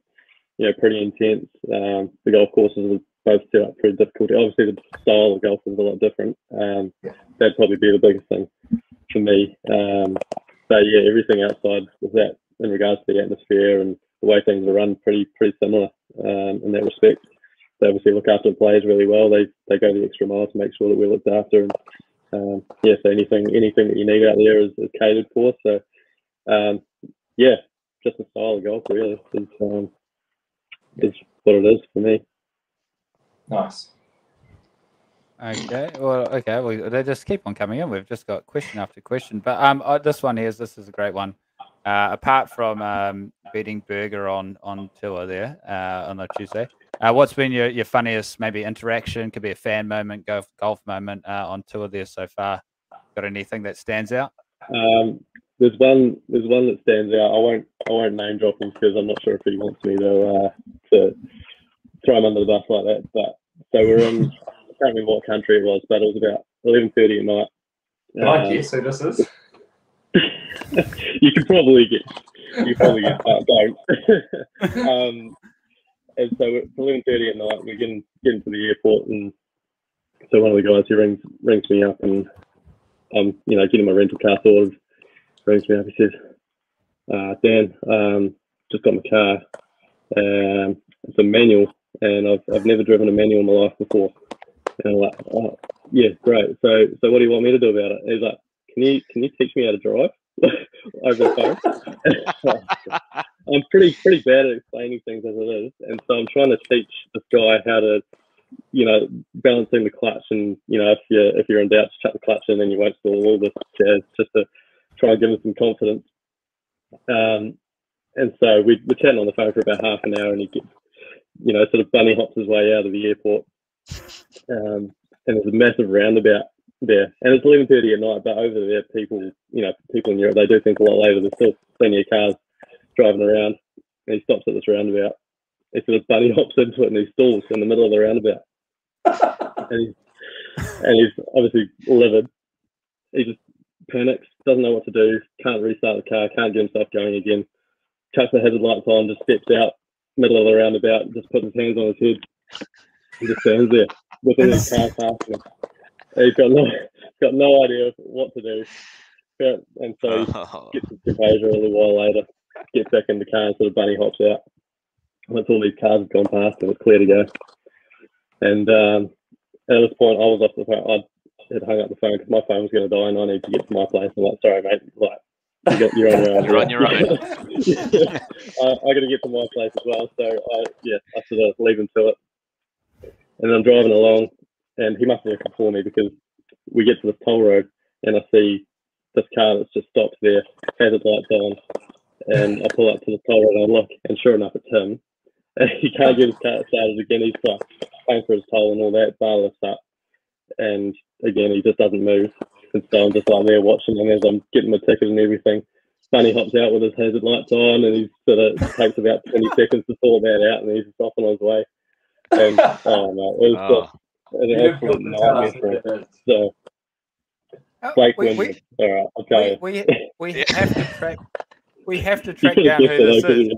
you know, pretty intense. Um, the golf courses are both set up pretty difficult. Obviously, the style of golf is a lot different. Um, Yeah. that'd probably be the biggest thing for me. Um, but yeah, everything outside of that, in regards to the atmosphere and the way things are run, pretty pretty similar um, in that respect. They obviously look after the players really well. They they go the extra mile to make sure that we're looked after and um, yeah, so anything anything that you need out there is, is catered for. So um, yeah, just the style of golf really is um, is what it is for me. Nice. Okay. Well, okay. Well, they just keep on coming in. We've just got question after question. But um, uh, this one here is this is a great one. Uh, apart from um, beating Berger on on tour there uh, on the Tuesday, uh, what's been your, your funniest maybe interaction? Could be a fan moment, golf golf moment uh, on tour there so far. Got anything that stands out? Um, there's one there's one that stands out. I won't I won't name drop him because I'm not sure if he wants me to uh, to throw him under the bus like that. But so we're in I can't remember what country it was, but it was about 11:30 at night. Can I Um, guess who this is? you can probably get you probably get uh, don't. um, and so it's eleven thirty at night. We're getting getting to the airport, and so one of the guys who rings rings me up, and I'm you know getting my rental car sorted. Rings me up. He says, uh, "Dan, um, just got my car. Um, it's a manual, and I've I've never driven a manual in my life before." And I'm like, "Oh, yeah, great. So so what do you want me to do about it?" He's like, "Can you can you teach me how to drive?" Over the phone. I'm pretty pretty bad at explaining things as it is, and so I'm trying to teach this guy how to, you know, balancing the clutch, and you know, if you if you're in doubt, just chuck the clutch in, and you won't stall all this jazz, just to try and give him some confidence. Um, and so we we're chatting on the phone for about half an hour, and he gets, you know, sort of bunny hops his way out of the airport, um, and there's a massive roundabout there, and it's eleven thirty at night. But over there, people, you know, people in Europe, they do think a lot later. There's still plenty of cars driving around, and he stops at this roundabout. He sort of bunny hops into it, and he stalls in the middle of the roundabout, and he's and he's obviously livid. He just panics, doesn't know what to do, can't restart the car, can't get himself going again. Chucks the hazard lights on, just steps out, middle of the roundabout, just puts his hands on his head, and just stands there with his car passing him. He's got no got no idea what to do. And so he Oh, gets his composure a little while later, gets back in the car and sort of bunny hops out. Once all these cars have gone past and it's clear to go. And um, at this point, I was off the phone. I had hung up the phone because my phone was going to die and I need to get to my place. I'm like, sorry, mate. Like, you got, you're on your own. You're on your own. Yeah. I, I got to get to my place as well. So I, yeah, I sort of leave him to it. And I'm driving along, and he must have looked before me because we get to this toll road, and I see this car that's just stopped there, hazard lights on, and I pull up to the toll road and I look, and sure enough, it's him. And he can't get his car started again. He's like paying for his toll and all that, bar lifts up, and again, he just doesn't move. And so I'm just like there watching him as I'm getting my ticket and everything. Bunny hops out with his hazard lights on, and he sort of takes about 20 seconds to sort that out, and he's just off on his way. And oh no, it was oh. just an You didn't absolute feel to tell us nightmare for him. who it is. So Oh, Blake we, we, All right, I'll tell we, you. we, we Yeah. have to track. We have to track down who this is. couldn't?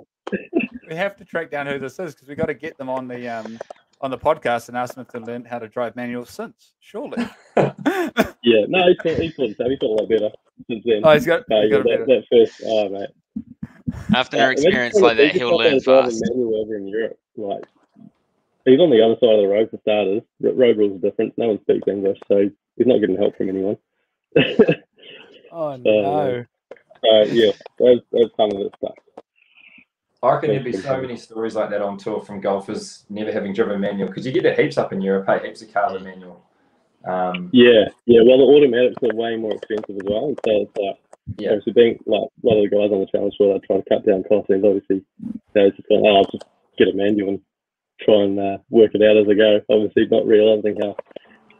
We have to track down who this is because we got to get them on the um on the podcast and asked him to learn how to drive manual since. Surely. Yeah, no, he's got, he's got, he's got a lot better since then. oh, he's got. no, he's yeah, got a that, better- that first, oh mate. After Uh, an experience like that, he'll learn got a fast. Manual over in Europe, like he's on the other side of the road for starters. Road rules are different. No one speaks English, so he's not getting help from anyone. Oh no. Uh, yeah, that's, that's some of the stuff. I reckon there'd be so many stories like that on tour from golfers never having driven manual because you get it heaps up in Europe, hey, heaps of cars are manual. Um, Yeah, yeah. Well, the automatics are way more expensive as well, and so it's like Yeah. obviously being like a lot of the guys on the challenge tour, they try to cut down costs. And obviously, they're just going, oh, I'll just get a manual and try and uh, work it out as I go. Obviously, not realizing how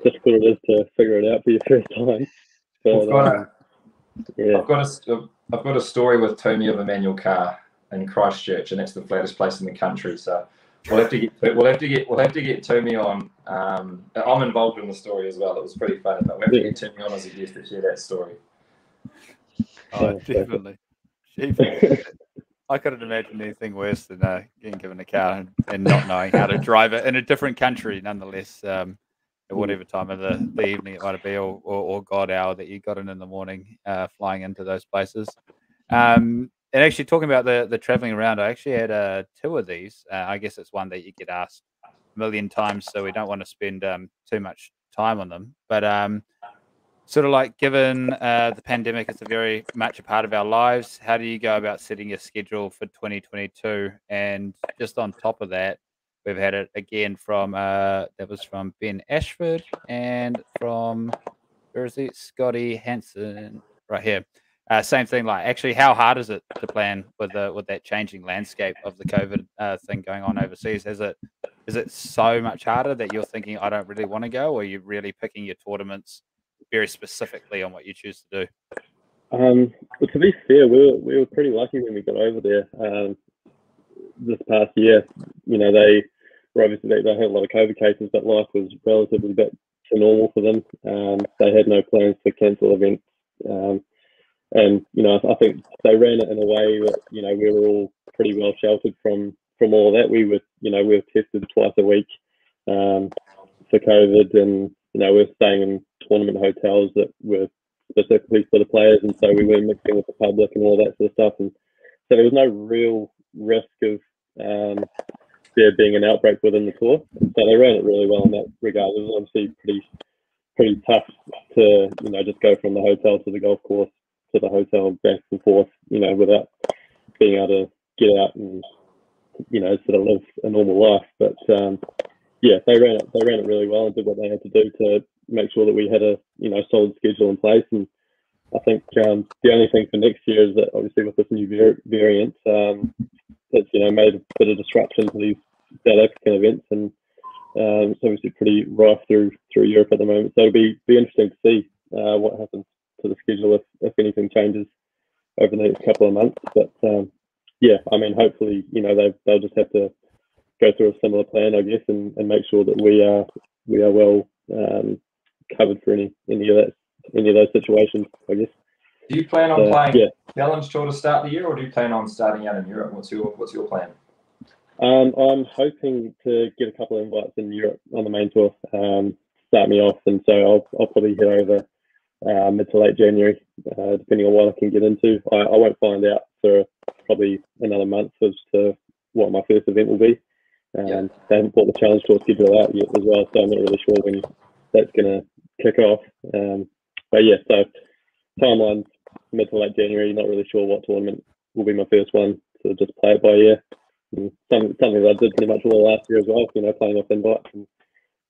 difficult it is to figure it out for your first time. I've got um, a, yeah, I've got a, st- I've got a story with Tommy of a manual car in Christchurch, and that's the flattest place in the country. So we'll have to get we'll have to get we'll have to get Tommy on. Um, I'm involved in the story as well. It was pretty funny, but we have to get Tommy on as a guest to share that story. Oh, Yeah, definitely. I couldn't imagine anything worse than uh, getting given a car and, and not knowing how to drive it in a different country, nonetheless, um, at whatever time of the, the evening it might be, or, or, or God hour that you got in in the morning, uh, flying into those places. Um, and actually, talking about the, the traveling around, I actually had uh, two of these. Uh, I guess it's one that you get asked a million times, so we don't want to spend um, too much time on them. But um, sort of like given uh, the pandemic is a very much a part of our lives how do you go about setting your schedule for 2022 and just on top of that we've had it again from uh that was from ben ashford and from where is it scotty hansen right here. Uh, same thing like actually how hard is it to plan with the with that changing landscape of the covid uh, thing going on overseas? Is it is it so much harder that you're thinking i don't really want to go or are you really picking your tournaments very specifically on what you choose to do. Um, but to be fair, we were, we were pretty lucky when we got over there um, this past year. You know, they were obviously they, they had a lot of COVID cases, but life was relatively back to normal for them. Um, they had no plans to cancel events, um, and you know, I think they ran it in a way that you know we were all pretty well sheltered from from all that. We were, you know, we were tested twice a week um, for COVID, and you know, we were staying in tournament hotels that were specifically for the players, and so we were mixing with the public and all that sort of stuff. And so there was no real risk of um, there being an outbreak within the tour. So they ran it really well in that regard. It was obviously pretty pretty tough to you know just go from the hotel to the golf course to the hotel back and forth, you know, without being able to get out and you know sort of live a normal life. But um, yeah, they ran it. They ran it really well and did what they had to do to make sure that we had a you know solid schedule in place. And I think um, the only thing for next year is that obviously with this new var- variant, um, it's you know made a bit of disruption to these South African events, and um, it's obviously pretty rife through through Europe at the moment. So it'll be be interesting to see uh, what happens to the schedule if, if anything changes over the next couple of months. But um, yeah, I mean, hopefully, you know, they they'll just have to go through a similar plan, I guess, and, and make sure that we are we are well um, covered for any any of that any of those situations, I guess. Do you plan on So, playing yeah. Challenge Tour to start the year, or do you plan on starting out in Europe? What's your What's your plan? Um, I'm hoping to get a couple of invites in Europe on the main tour, um, start me off, and so I'll, I'll probably head over uh, mid to late January, uh, depending on what I can get into. I, I won't find out for probably another month as to what my first event will be. Um, Yeah. They haven't put the challenge tour schedule out yet as well, so I'm not really sure when that's going to kick off. Um, but yeah, so timelines mid to late January. Not really sure what tournament will be my first one, so just play it by ear. And some, something that I did pretty much all last year as well, you know, playing off invites. And,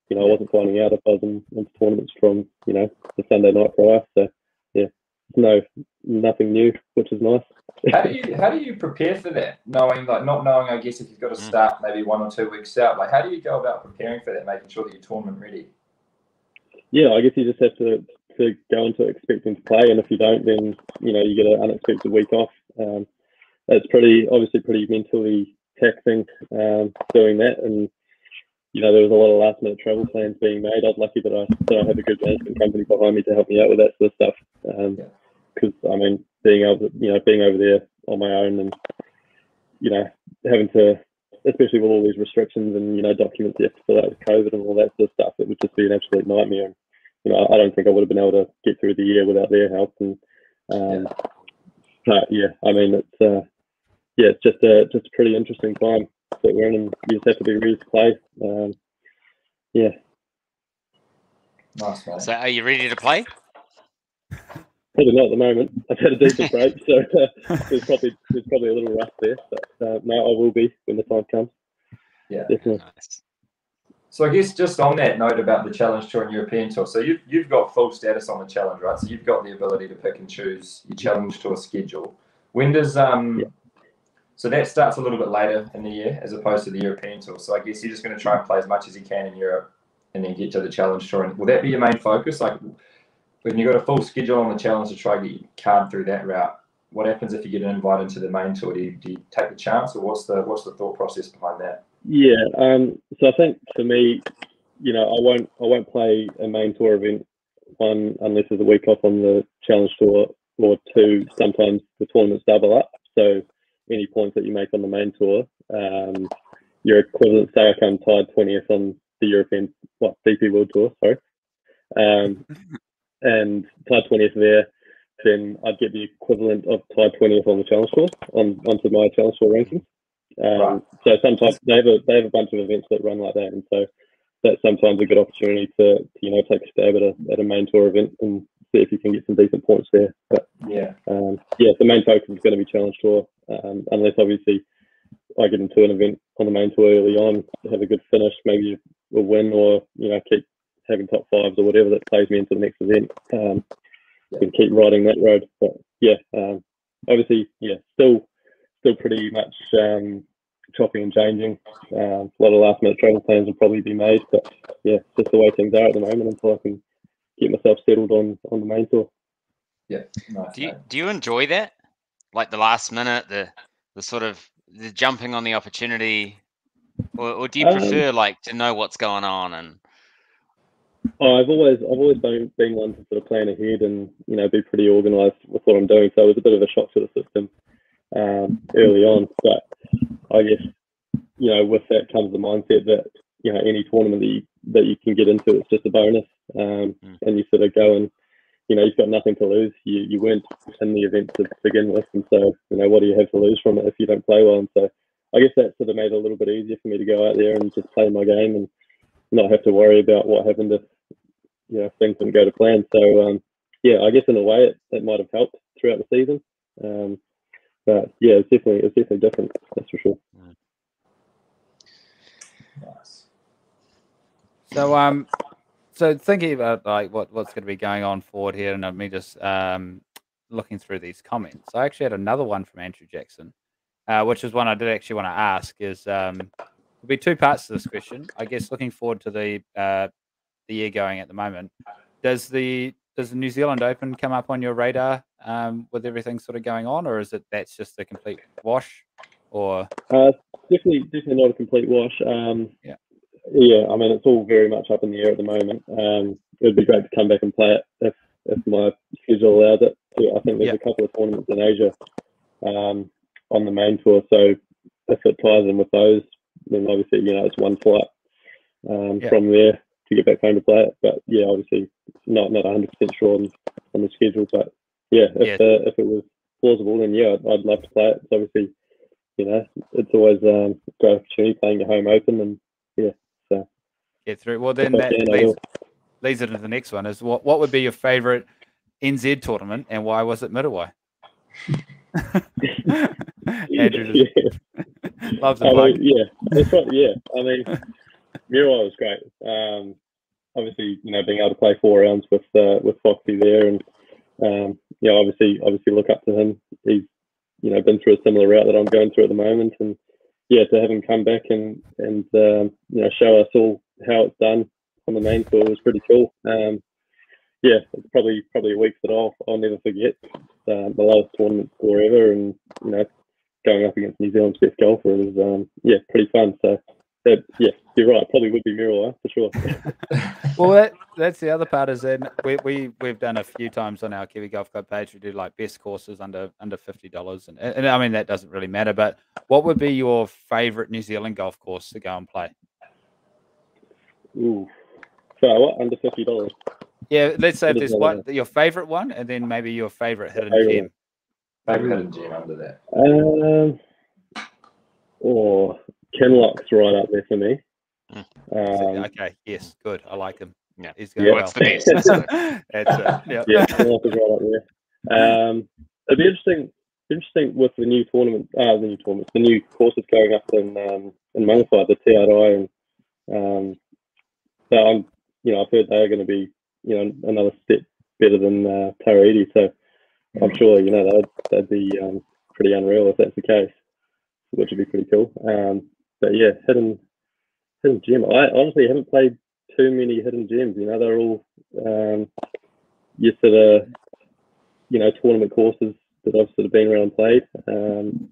you know, I wasn't finding out if I was in, into tournaments from, you know, the Sunday night prior. So, no, nothing new, which is nice. How do you How do you prepare for that? Knowing like not knowing, I guess if you've got to Mm. start maybe one or two weeks out, like how do you go about preparing for that, making sure that you're tournament ready? yeah, I guess you just have to to go into expecting to play, and if you don't, then you know you get an unexpected week off. Um, it's pretty obviously pretty mentally taxing um, doing that, and you know there was a lot of last minute travel plans being made. I was lucky that I that I had a good management company behind me to help me out with that sort of stuff. Because I mean, being able to you know being over there on my own and you know having to especially with all these restrictions and you know documents you have to fill out with COVID and all that sort of stuff, it would just be an absolute nightmare. And, you know, I don't think I would have been able to get through the year without their help. And um, but yeah, I mean, it's uh, yeah, it's just a just a pretty interesting time that we're in, and you just have to be ready to play. Um, yeah. Nice, mate. So, are you ready to play? Probably not at the moment. I've had a decent break, so uh, there's probably there's probably a little rust there. But uh, no, I will be when the time comes. Yeah. Definitely. Nice. So I guess just on that note about the Challenge Tour and European Tour, so you've, you've got full status on the Challenge, right? So you've got the ability to pick and choose your Challenge Tour schedule. When does um, Yeah. so that starts a little bit later in the year as opposed to the European Tour. So I guess you're just going to try and play as much as you can in Europe, and then get to the Challenge Tour. And will that be your main focus? Like when you've got a full schedule on the Challenge to try and get your card through that route. What happens if you get an invite into the main tour? Do you, do you take the chance, or what's the what's the thought process behind that? Yeah. Um, so I think for me, you know, I won't I won't play a main tour event one unless there's a week off on the challenge tour, or two. Sometimes the tournaments double up. So any points that you make on the main tour, um, your equivalent. Say I come tied twentieth on the European what DP World Tour. Sorry. Um, and tied twentieth there, then I'd get the equivalent of tied twentieth on the challenge tour on onto my challenge tour rankings. Um, Right. So sometimes they have a they have a bunch of events that run like that, and so that's sometimes a good opportunity to, to you know take a stab at a at a main tour event and see if you can get some decent points there. But Yeah, um, yeah, the main focus is going to be challenge tour, um, unless obviously I get into an event on the main tour early on, have a good finish, maybe we'll win, or you know keep having top fives or whatever that plays me into the next event. Um, Yeah. and keep riding that road. But yeah, um, obviously, yeah, still still pretty much um, chopping and changing. Um, a lot of last minute travel plans will probably be made, but yeah, just the way things are at the moment until I can get myself settled on on the main tour. yeah, nice. Do you do you enjoy that? Like the last minute, the the sort of the jumping on the opportunity, or, or do you Um, prefer like to know what's going on and Oh, I've always I've always been, been one to sort of plan ahead and you know be pretty organised with what I'm doing. So it was a bit of a shock to the system um, early on, but I guess you know with that comes the mindset that you know any tournament that you, that you can get into it's just a bonus, um, Mm. and you sort of go and you know you've got nothing to lose. You you weren't in the event to begin with, and so you know what do you have to lose from it if you don't play well? And so I guess that sort of made it a little bit easier for me to go out there and just play my game and not have to worry about what happened if you know things didn't go to plan. So um, yeah, I guess in a way it, it might have helped throughout the season. Um, but yeah, it's definitely it's definitely different. That's for sure. Nice. So um, so thinking about like what what's going to be going on forward here, and me just um looking through these comments. I actually had another one from Andrew Jackson, uh, which is one I did actually want to ask. Is um, there'll be two parts to this question. I guess looking forward to the uh the year going at the moment. Does the does the New Zealand Open come up on your radar um, with everything sort of going on, or is it that's just a complete wash? Or Uh, definitely definitely not a complete wash. Um, Yeah. Yeah, I mean it's all very much up in the air at the moment. Um, it would be great to come back and play it if if my schedule allows it. I think there's Yeah. a couple of tournaments in Asia um, on the main tour, so if it ties in with those, then obviously you know it's one flight um, Yeah. from there to get back home to play it. But yeah, obviously not not 100 percent sure on, on the schedule. But yeah, if Yeah. Uh, if it was plausible, then yeah, I'd, I'd love to play it. It's obviously you know it's always um, a great opportunity playing your home open, and yeah, so get through. Well, then that can, leads, leads it into the next one. Is what what would be your favorite NZ tournament, and why was it Muriwai? Andrew yeah. loves the I mean, yeah, that's right. Yeah, I mean, Muriwai was great. Um, obviously, you know, being able to play four rounds with uh, with Foxy there, and um, you know, obviously, obviously, look up to him. He's you know been through a similar route that I'm going through at the moment, and yeah, to have him come back and and um, you know show us all how it's done on the main tour was pretty cool. Um, yeah, it's probably probably a week that I'll I'll never forget. Uh, the lowest tournament score ever, and you know going up against New Zealand's best golfer was um, yeah pretty fun. So that, yeah, you're right. Probably would be Muriwai for sure. well, that, that's the other part is then we, we we've done a few times on our Kiwi Golf Club page. We do like best courses under under fifty dollars, and, and I mean that doesn't really matter. But what would be your favourite New Zealand golf course to go and play? Ooh, so what under fifty dollars? Yeah, let's say if there's one your favourite one, and then maybe your favourite hidden favorite gem. Favorite hidden gem under that. Um, or oh, Kinloch's right up there for me. Mm. Um, okay. Yes. Good. I like him. Yeah. He's going yeah. well. What's the best? That's it. Yeah. yeah. Kinloch is right up there. Um, it'd be interesting. Interesting with the new tournament, uh, the new tournaments, the new courses going up in um, in Mangawhai, the Te Arai, and um, so I'm, you know, I've heard they're going to be, you know, another step better than uh, Tara Iti. So I'm sure, you know, that'd, that'd be um, pretty unreal if that's the case, which would be pretty cool. Um, but yeah, hidden hidden gem. I honestly haven't played too many hidden gems. You know, they're all um, yes, sort of you know tournament courses that I've sort of been around and played. Um,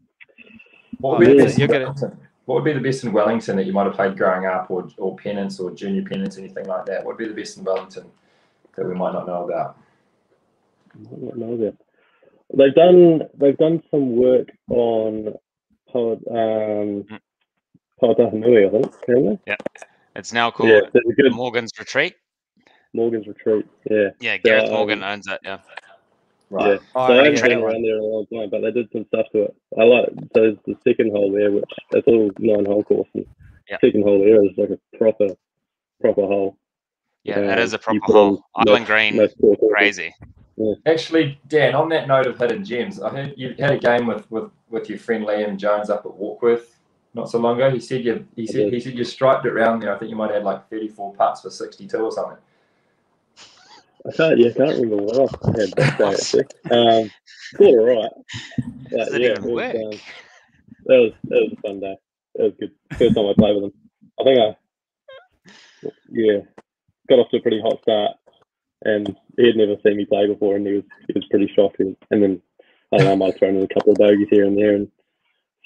what, would be the best what would be the best in Wellington that you might have played growing up, or or pennants, or junior pennants, anything like that? What would be the best in Wellington that we might not know about? I don't know about. They've done they've done some work on um, mm. Pauatahanui, I think, haven't they? Yeah. It's now called yeah, good... Morgan's Retreat. Morgan's Retreat, yeah. Yeah, Gareth so, Morgan um, owns it, yeah. Right. Yeah. Oh, so I haven't been around there in a long time, but they did some stuff to it. I like so the second hole there, which it's all nine hole course, and yeah. second hole there is like a proper proper hole. Yeah, um, that is a proper hole. Island Green, crazy. Yeah. Actually, Dan, on that note of hidden gems, I heard you had a game with, with, with your friend Liam Jones up at Warkworth not so long ago. He said you he said he said you striped it round there. I think you might have had like thirty four putts for sixty two or something. I can't yeah, I can't remember what I had that day actually. Um all right. But, yeah, it was, um, that was that was a fun day. That was good. First time I played with him. I think I yeah, got off to a pretty hot start and he had never seen me play before and he was he was pretty shocked and then I don't know, I might have thrown in a couple of bogeys here and there and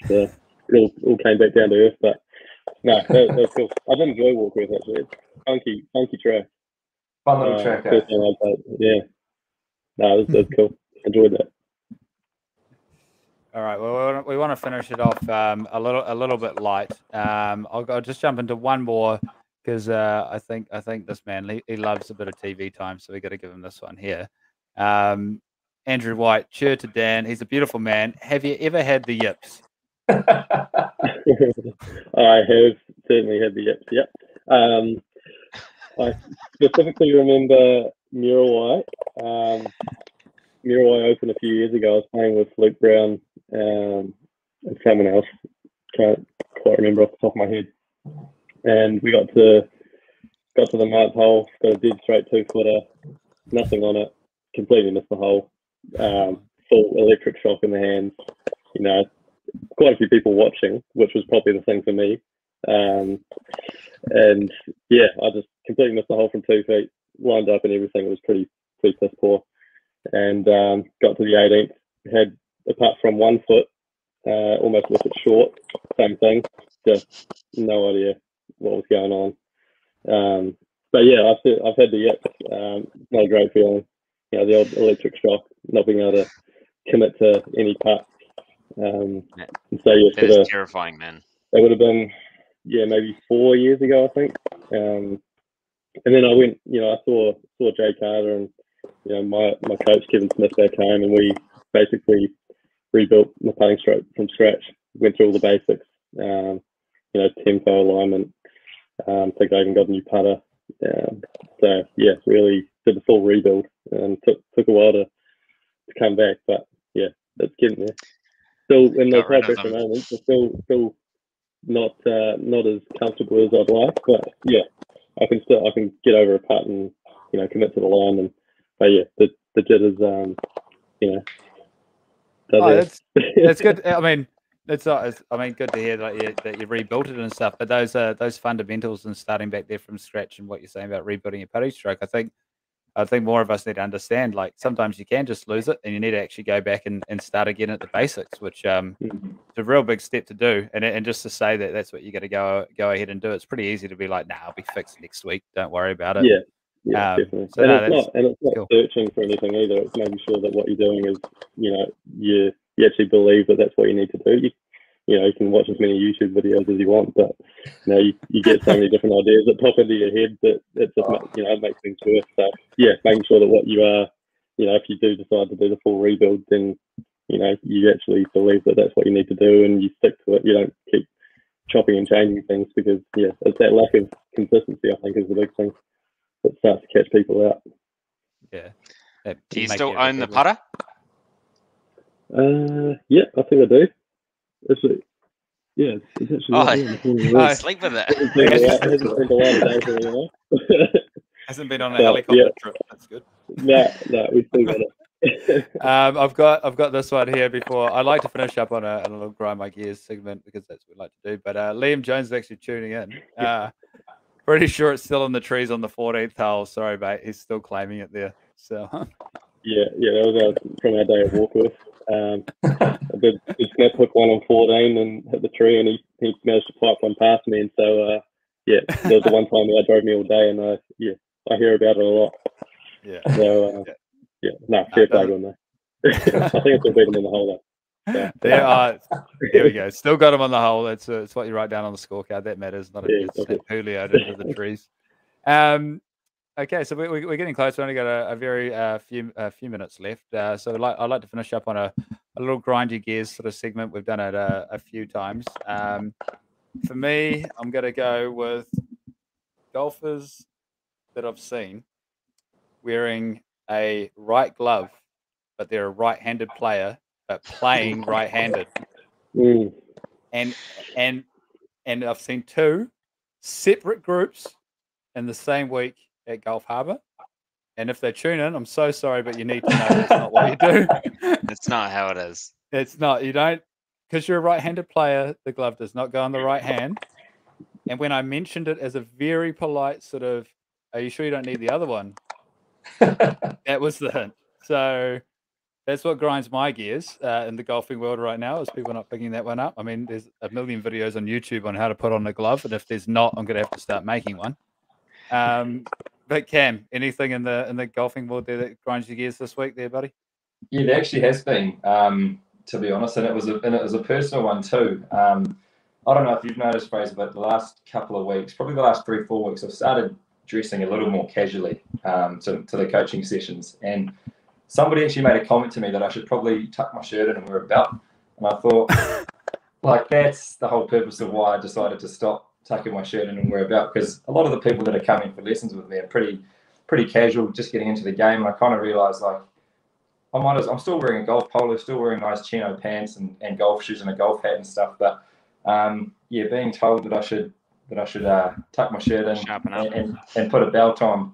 so it all, all came back down to earth. But no, that, that was cool. I did enjoy Warkworth actually. It's funky, funky track. Fun little uh, track. First time I played. Yeah. No, it was, it was cool. Enjoyed that. All right. Well, we want to finish it off um, a little a little bit light. Um, I'll, I'll just jump into one more because uh, I think I think this man he, he, loves a bit of TV time, so we got to give him this one here. Um, Andrew White, cheer to Dan. He's a beautiful man. Have you ever had the yips? I have certainly had the yips. Yep. Um, I specifically remember Muriwai Um, White Open a few years ago. I was playing with Luke Brown um, and someone else. Can't quite remember off the top of my head. And we got to got to the ninth hole. Got a dead straight two footer. Nothing on it. Completely missed the hole. Um, full electric shock in the hands. You know, quite a few people watching, which was probably the thing for me. Um, and yeah, I just completely missed the hole from two feet, lined up and everything. It was pretty pretty piss poor. And um, got to the 18th, had apart from one foot, uh, almost left it short. Same thing, just no idea what was going on. Um, but yeah, I've I've had the yips. Um, not a great feeling. You know, the old electric shock, not being able to commit to any putt um, and so yeah, that is terrifying, man. That would have been yeah maybe four years ago, I think. Um, and then I went, you know, I saw saw Jay Carter and you know my my coach Kevin Smith back home, and we basically rebuilt my putting stroke from scratch. Went through all the basics, um, you know, tempo, alignment. Um, I think I even got a new putter. Um, so yeah, really did a full rebuild. and took took a while to, to come back, but yeah, it's getting there still in those high pressure moments. are still still not uh, not as comfortable as I'd like, but yeah, I can still I can get over a putt and you know commit to the line and but yeah, the the jitters um you know. Oh, that's, that's good. I mean, it's not. It's, I mean, good to hear that you, that you rebuilt it and stuff. But those uh, those fundamentals and starting back there from scratch and what you're saying about rebuilding your putting stroke, I think I think more of us need to understand like sometimes you can just lose it and you need to actually go back and, and start again at the basics, which um Mhm. it's a real big step to do. And and just to say that that's what you got to go go ahead and do. It's pretty easy to be like, nah, I'll be fixed next week. Don't worry about it. Yeah, yeah, Um, definitely. so and, no, it's not, and it's not cool. searching for anything either. It's making sure that what you're doing is, you know, you you actually believe that that's what you need to do. You, you know, you can watch as many YouTube videos as you want, but you know, you, you get so many different ideas that pop into your head that it just, ma- you know, makes things worse. So yeah, making sure that what you are, you know, if you do decide to do the full rebuild, then you know, you actually believe that that's what you need to do, and you stick to it. You don't keep chopping and changing things because yeah, it's that lack of consistency. I think is the big thing that starts to catch people out. Yeah. Do you still own the big one. putter? Uh, yeah, I think I do. Is it? Yeah, it's, it's actually. Oh, right here in the corner of the oh, room. I sleep with it. Hasn't been hasn't been a while today, you know? Hasn't been on a helicopter yeah. trip. That's good. no, no, we still got it. Um, I've got I've got this one here before. I like to finish up on a, on a little grind my gears segment because that's what we like to do. But uh, Liam Jones is actually tuning in. Uh, pretty sure it's still in the trees on the 14th hole. Sorry, mate. He's still claiming it there. So yeah, yeah, that was our, from our day at Warkworth. Um, I did, did snap hook one on 14 and hit the tree, and he, he managed to pipe one past me. And so, uh, yeah, there was the one time that drove me all day, and I, yeah, I hear about it a lot. yeah. So, uh, yeah, no, fair play to him, though. I think it's still beat him in the hole, though. Yeah. There, uh, there we go. Still got him on the hole. That's uh, it's what you write down on the scorecard. That matters. Not a Yeah, yeah. Julio into the trees. Um, okay, so we, we, we're getting close. We only got a, a very uh, few a few minutes left. Uh, so I'd like I'd like to finish up on a, a little grind your gears sort of segment. We've done it a, a few times. Um, for me, I'm going to go with golfers that I've seen wearing a right glove, but they're a right-handed player, but playing right-handed Mm, and and and I've seen two separate groups in the same week at Gulf Harbour. And if they tune in, I'm so sorry, but you need to know that's not what you do. it's not how it is. it's not. You don't because you're a right-handed player. The glove does not go on the right hand. And when I mentioned it as a very polite sort of, "Are you sure you don't need the other one?" That was the hint. So that's what grinds my gears uh, in the golfing world right now is people not picking that one up. I mean, there's a million videos on YouTube on how to put on a glove, and if there's not, I'm going to have to start making one. Um, but Cam, anything in the in the golfing world there that grinds your gears this week, there, buddy? Yeah, there actually has been, um, to be honest, and it was a and it was a personal one too. Um, I don't know if you've noticed, Frazer, but the last couple of weeks, probably the last three four weeks, I've started dressing a little more casually um, to to the coaching sessions, and somebody actually made a comment to me that I should probably tuck my shirt in and wear a belt, and I thought, like that's the whole purpose of why I decided to stop tucking my shirt in and wear a belt because a lot of the people that are coming for lessons with me are pretty pretty casual, just getting into the game, and I kind of realised like. I might as I'm still wearing a golf polo, still wearing nice chino pants and, and golf shoes and a golf hat and stuff. But um, yeah, being told that I should that I should uh, tuck my shirt in and, and, and put a belt on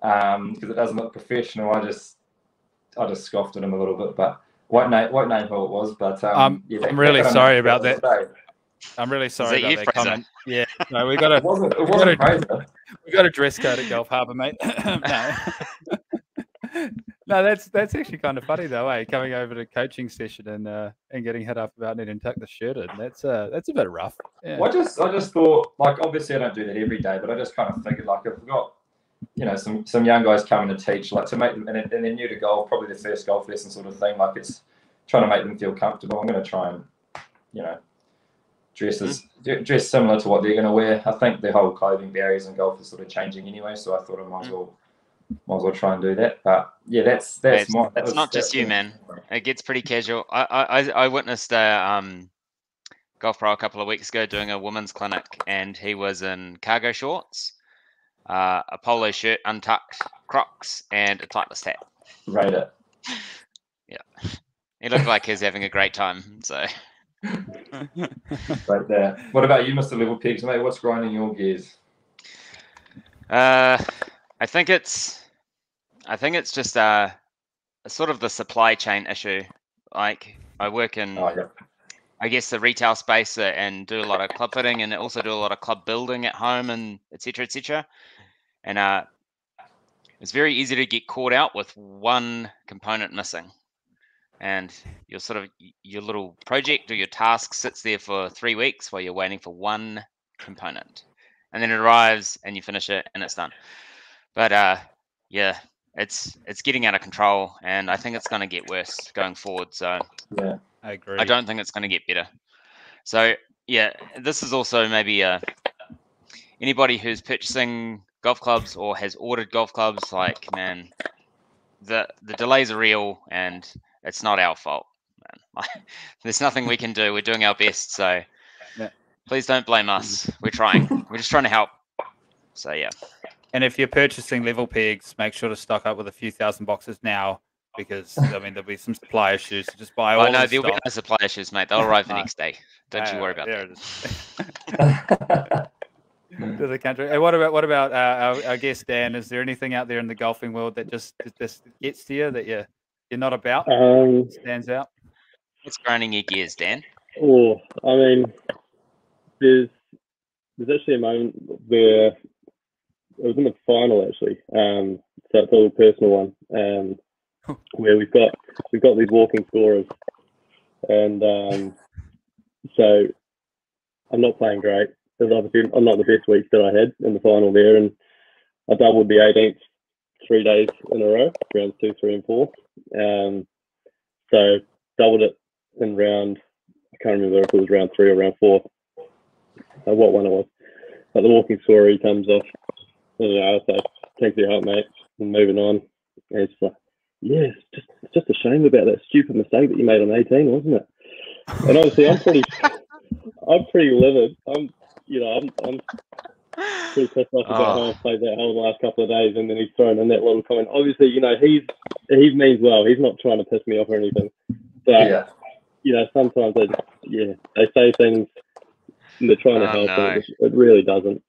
because it doesn't look professional. I just I just scoffed at him a little bit, but won't name won't name who it was. But um, Um, yeah, I'm really sorry about that. today. I'm really sorry about you, that Frazer? comment. Yeah, no, we got a It wasn't it gotta- wasn't we got a dress code at Gulf Harbour, mate. no. no, that's that's actually kind of funny though, eh? Coming over to coaching session and uh, and getting hit up about needing to tuck the shirt in. That's uh that's a bit rough. Yeah. Well, I just I just thought like obviously I don't do that every day, but I just kind of figured like if we've got you know some some young guys coming to teach like to make them and, and they're new to golf, probably their first golf lesson sort of thing. Like it's trying to make them feel comfortable. I'm going to try and you know dress as dress similar to what they're going to wear. I think the whole clothing barriers in golf is sort of changing anyway, so I thought I might as well might as well try and do that. But yeah, that's that's my that it's was- not just that's you, man. It gets pretty casual. I I, I- witnessed a um, golf pro a couple of weeks ago doing a women's clinic, and he was in cargo shorts, uh, a polo shirt, untucked, Crocs, and a Titleist hat. Rate it. Yeah, he looked like he was having a great time. So Right there. What about you, Mr. Level Pigs, mate? What's grinding your gears? Uh, I think it's, I think it's just uh, sort of the supply chain issue. Like I work in, Oh yeah. I guess the retail space uh, and do a lot of club fitting and also do a lot of club building at home and etc. etc. And uh, it's very easy to get caught out with one component missing and your sort of your little project or your task sits there for three weeks while you're waiting for one component and then it arrives and you finish it and it's done but uh yeah it's it's getting out of control and i think it's going to get worse going forward so Yeah. I agree. i don't think it's going to get better so yeah this is also maybe uh anybody who's purchasing golf clubs or has ordered golf clubs like man the the delays are real and it's not our fault man. there's nothing we can do we're doing our best so Yeah. please don't blame us we're trying we're just trying to help so yeah And if you're purchasing level pegs, make sure to stock up with a few thousand boxes now because I mean there'll be some supply issues. So just buy all oh no the there'll be stock. no supply issues mate they'll arrive the next day don't you Uh, worry about there that it is. to the country. And what about what about uh, our, our guest Dan? Is there anything out there in the golfing world that just just gets to you that you you're not about? Um, Stands out. what's grinding your gears dan oh, I mean, there's there's actually a moment where it was in the final actually. Um, so it's a little personal one. Um, where we've got we've got these walking scorers, and um, so I'm not playing great. There's obviously I'm not the best week that I had in the final there, and I doubled the 18th three days in a row, rounds two, three, and four. Um, so doubled it in round. I can't remember if it was round three or round four. Uh, what one it was. But the walking he comes off. I don't know, so takes your heart, mate, and moving on. And it's like, yeah, it's just it's just a shame about that stupid mistake that you made on 18, wasn't it? And obviously, I'm pretty, I'm pretty livid. I'm, you know, I'm, I'm pretty pissed off about how Oh. I played that whole last couple of days, and then he's thrown in that little comment. Obviously, you know, he's he means well. He's not trying to piss me off or anything. But yeah. you know, sometimes they, yeah, they say things and they're trying to Oh, help, no. but it, it really doesn't.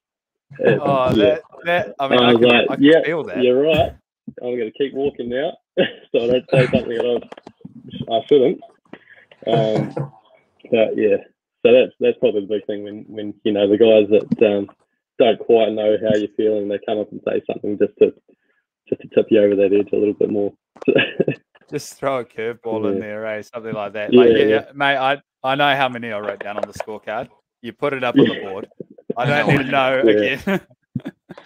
It- Oh, yeah. that, that I mean, I I, can, like, I can yeah, feel that. You're right. I'm going to keep walking now, so I don't say something that I, I shouldn't. Um, but yeah, so that's that's probably the big thing when when you know the guys that um, don't quite know how you're feeling, they come up and say something just to just to tip you over that edge a little bit more. Just throw a curveball in there, eh? Something like that. Yeah, Like, yeah, yeah. yeah, mate. I I know how many I wrote down on the scorecard. You put it up on the board. I don't need to know Yeah. again.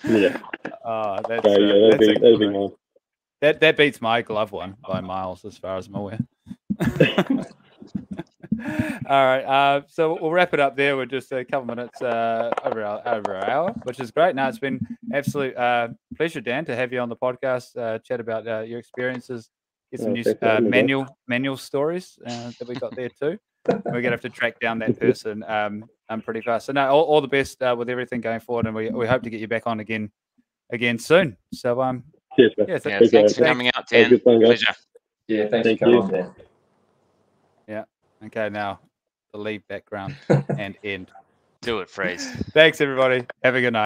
yeah, oh, that's, so uh, yeah, that'd that's be that'd be mine. that that beats my glove one by miles, as far as I'm aware. All right, uh, so we'll wrap it up there We're just a couple minutes uh, over our, over an hour, which is great. Now it's been absolute uh, pleasure, Dan, to have you on the podcast, uh, chat about uh, your experiences, get some Oh, new thanks for uh, having me, manual manual stories uh, that we got there too. We're gonna have to track down that person um, um pretty fast. So no, all, all the best uh, with everything going forward, and we, we hope to get you back on again again soon. So um Cheers, man. yeah, th- yeah Appreciate thanks for coming out Have dan good pleasure Yeah, thanks Thank for coming you. on, Dan. Okay now the leave background and end. do it phrase Thanks everybody. Have a good night.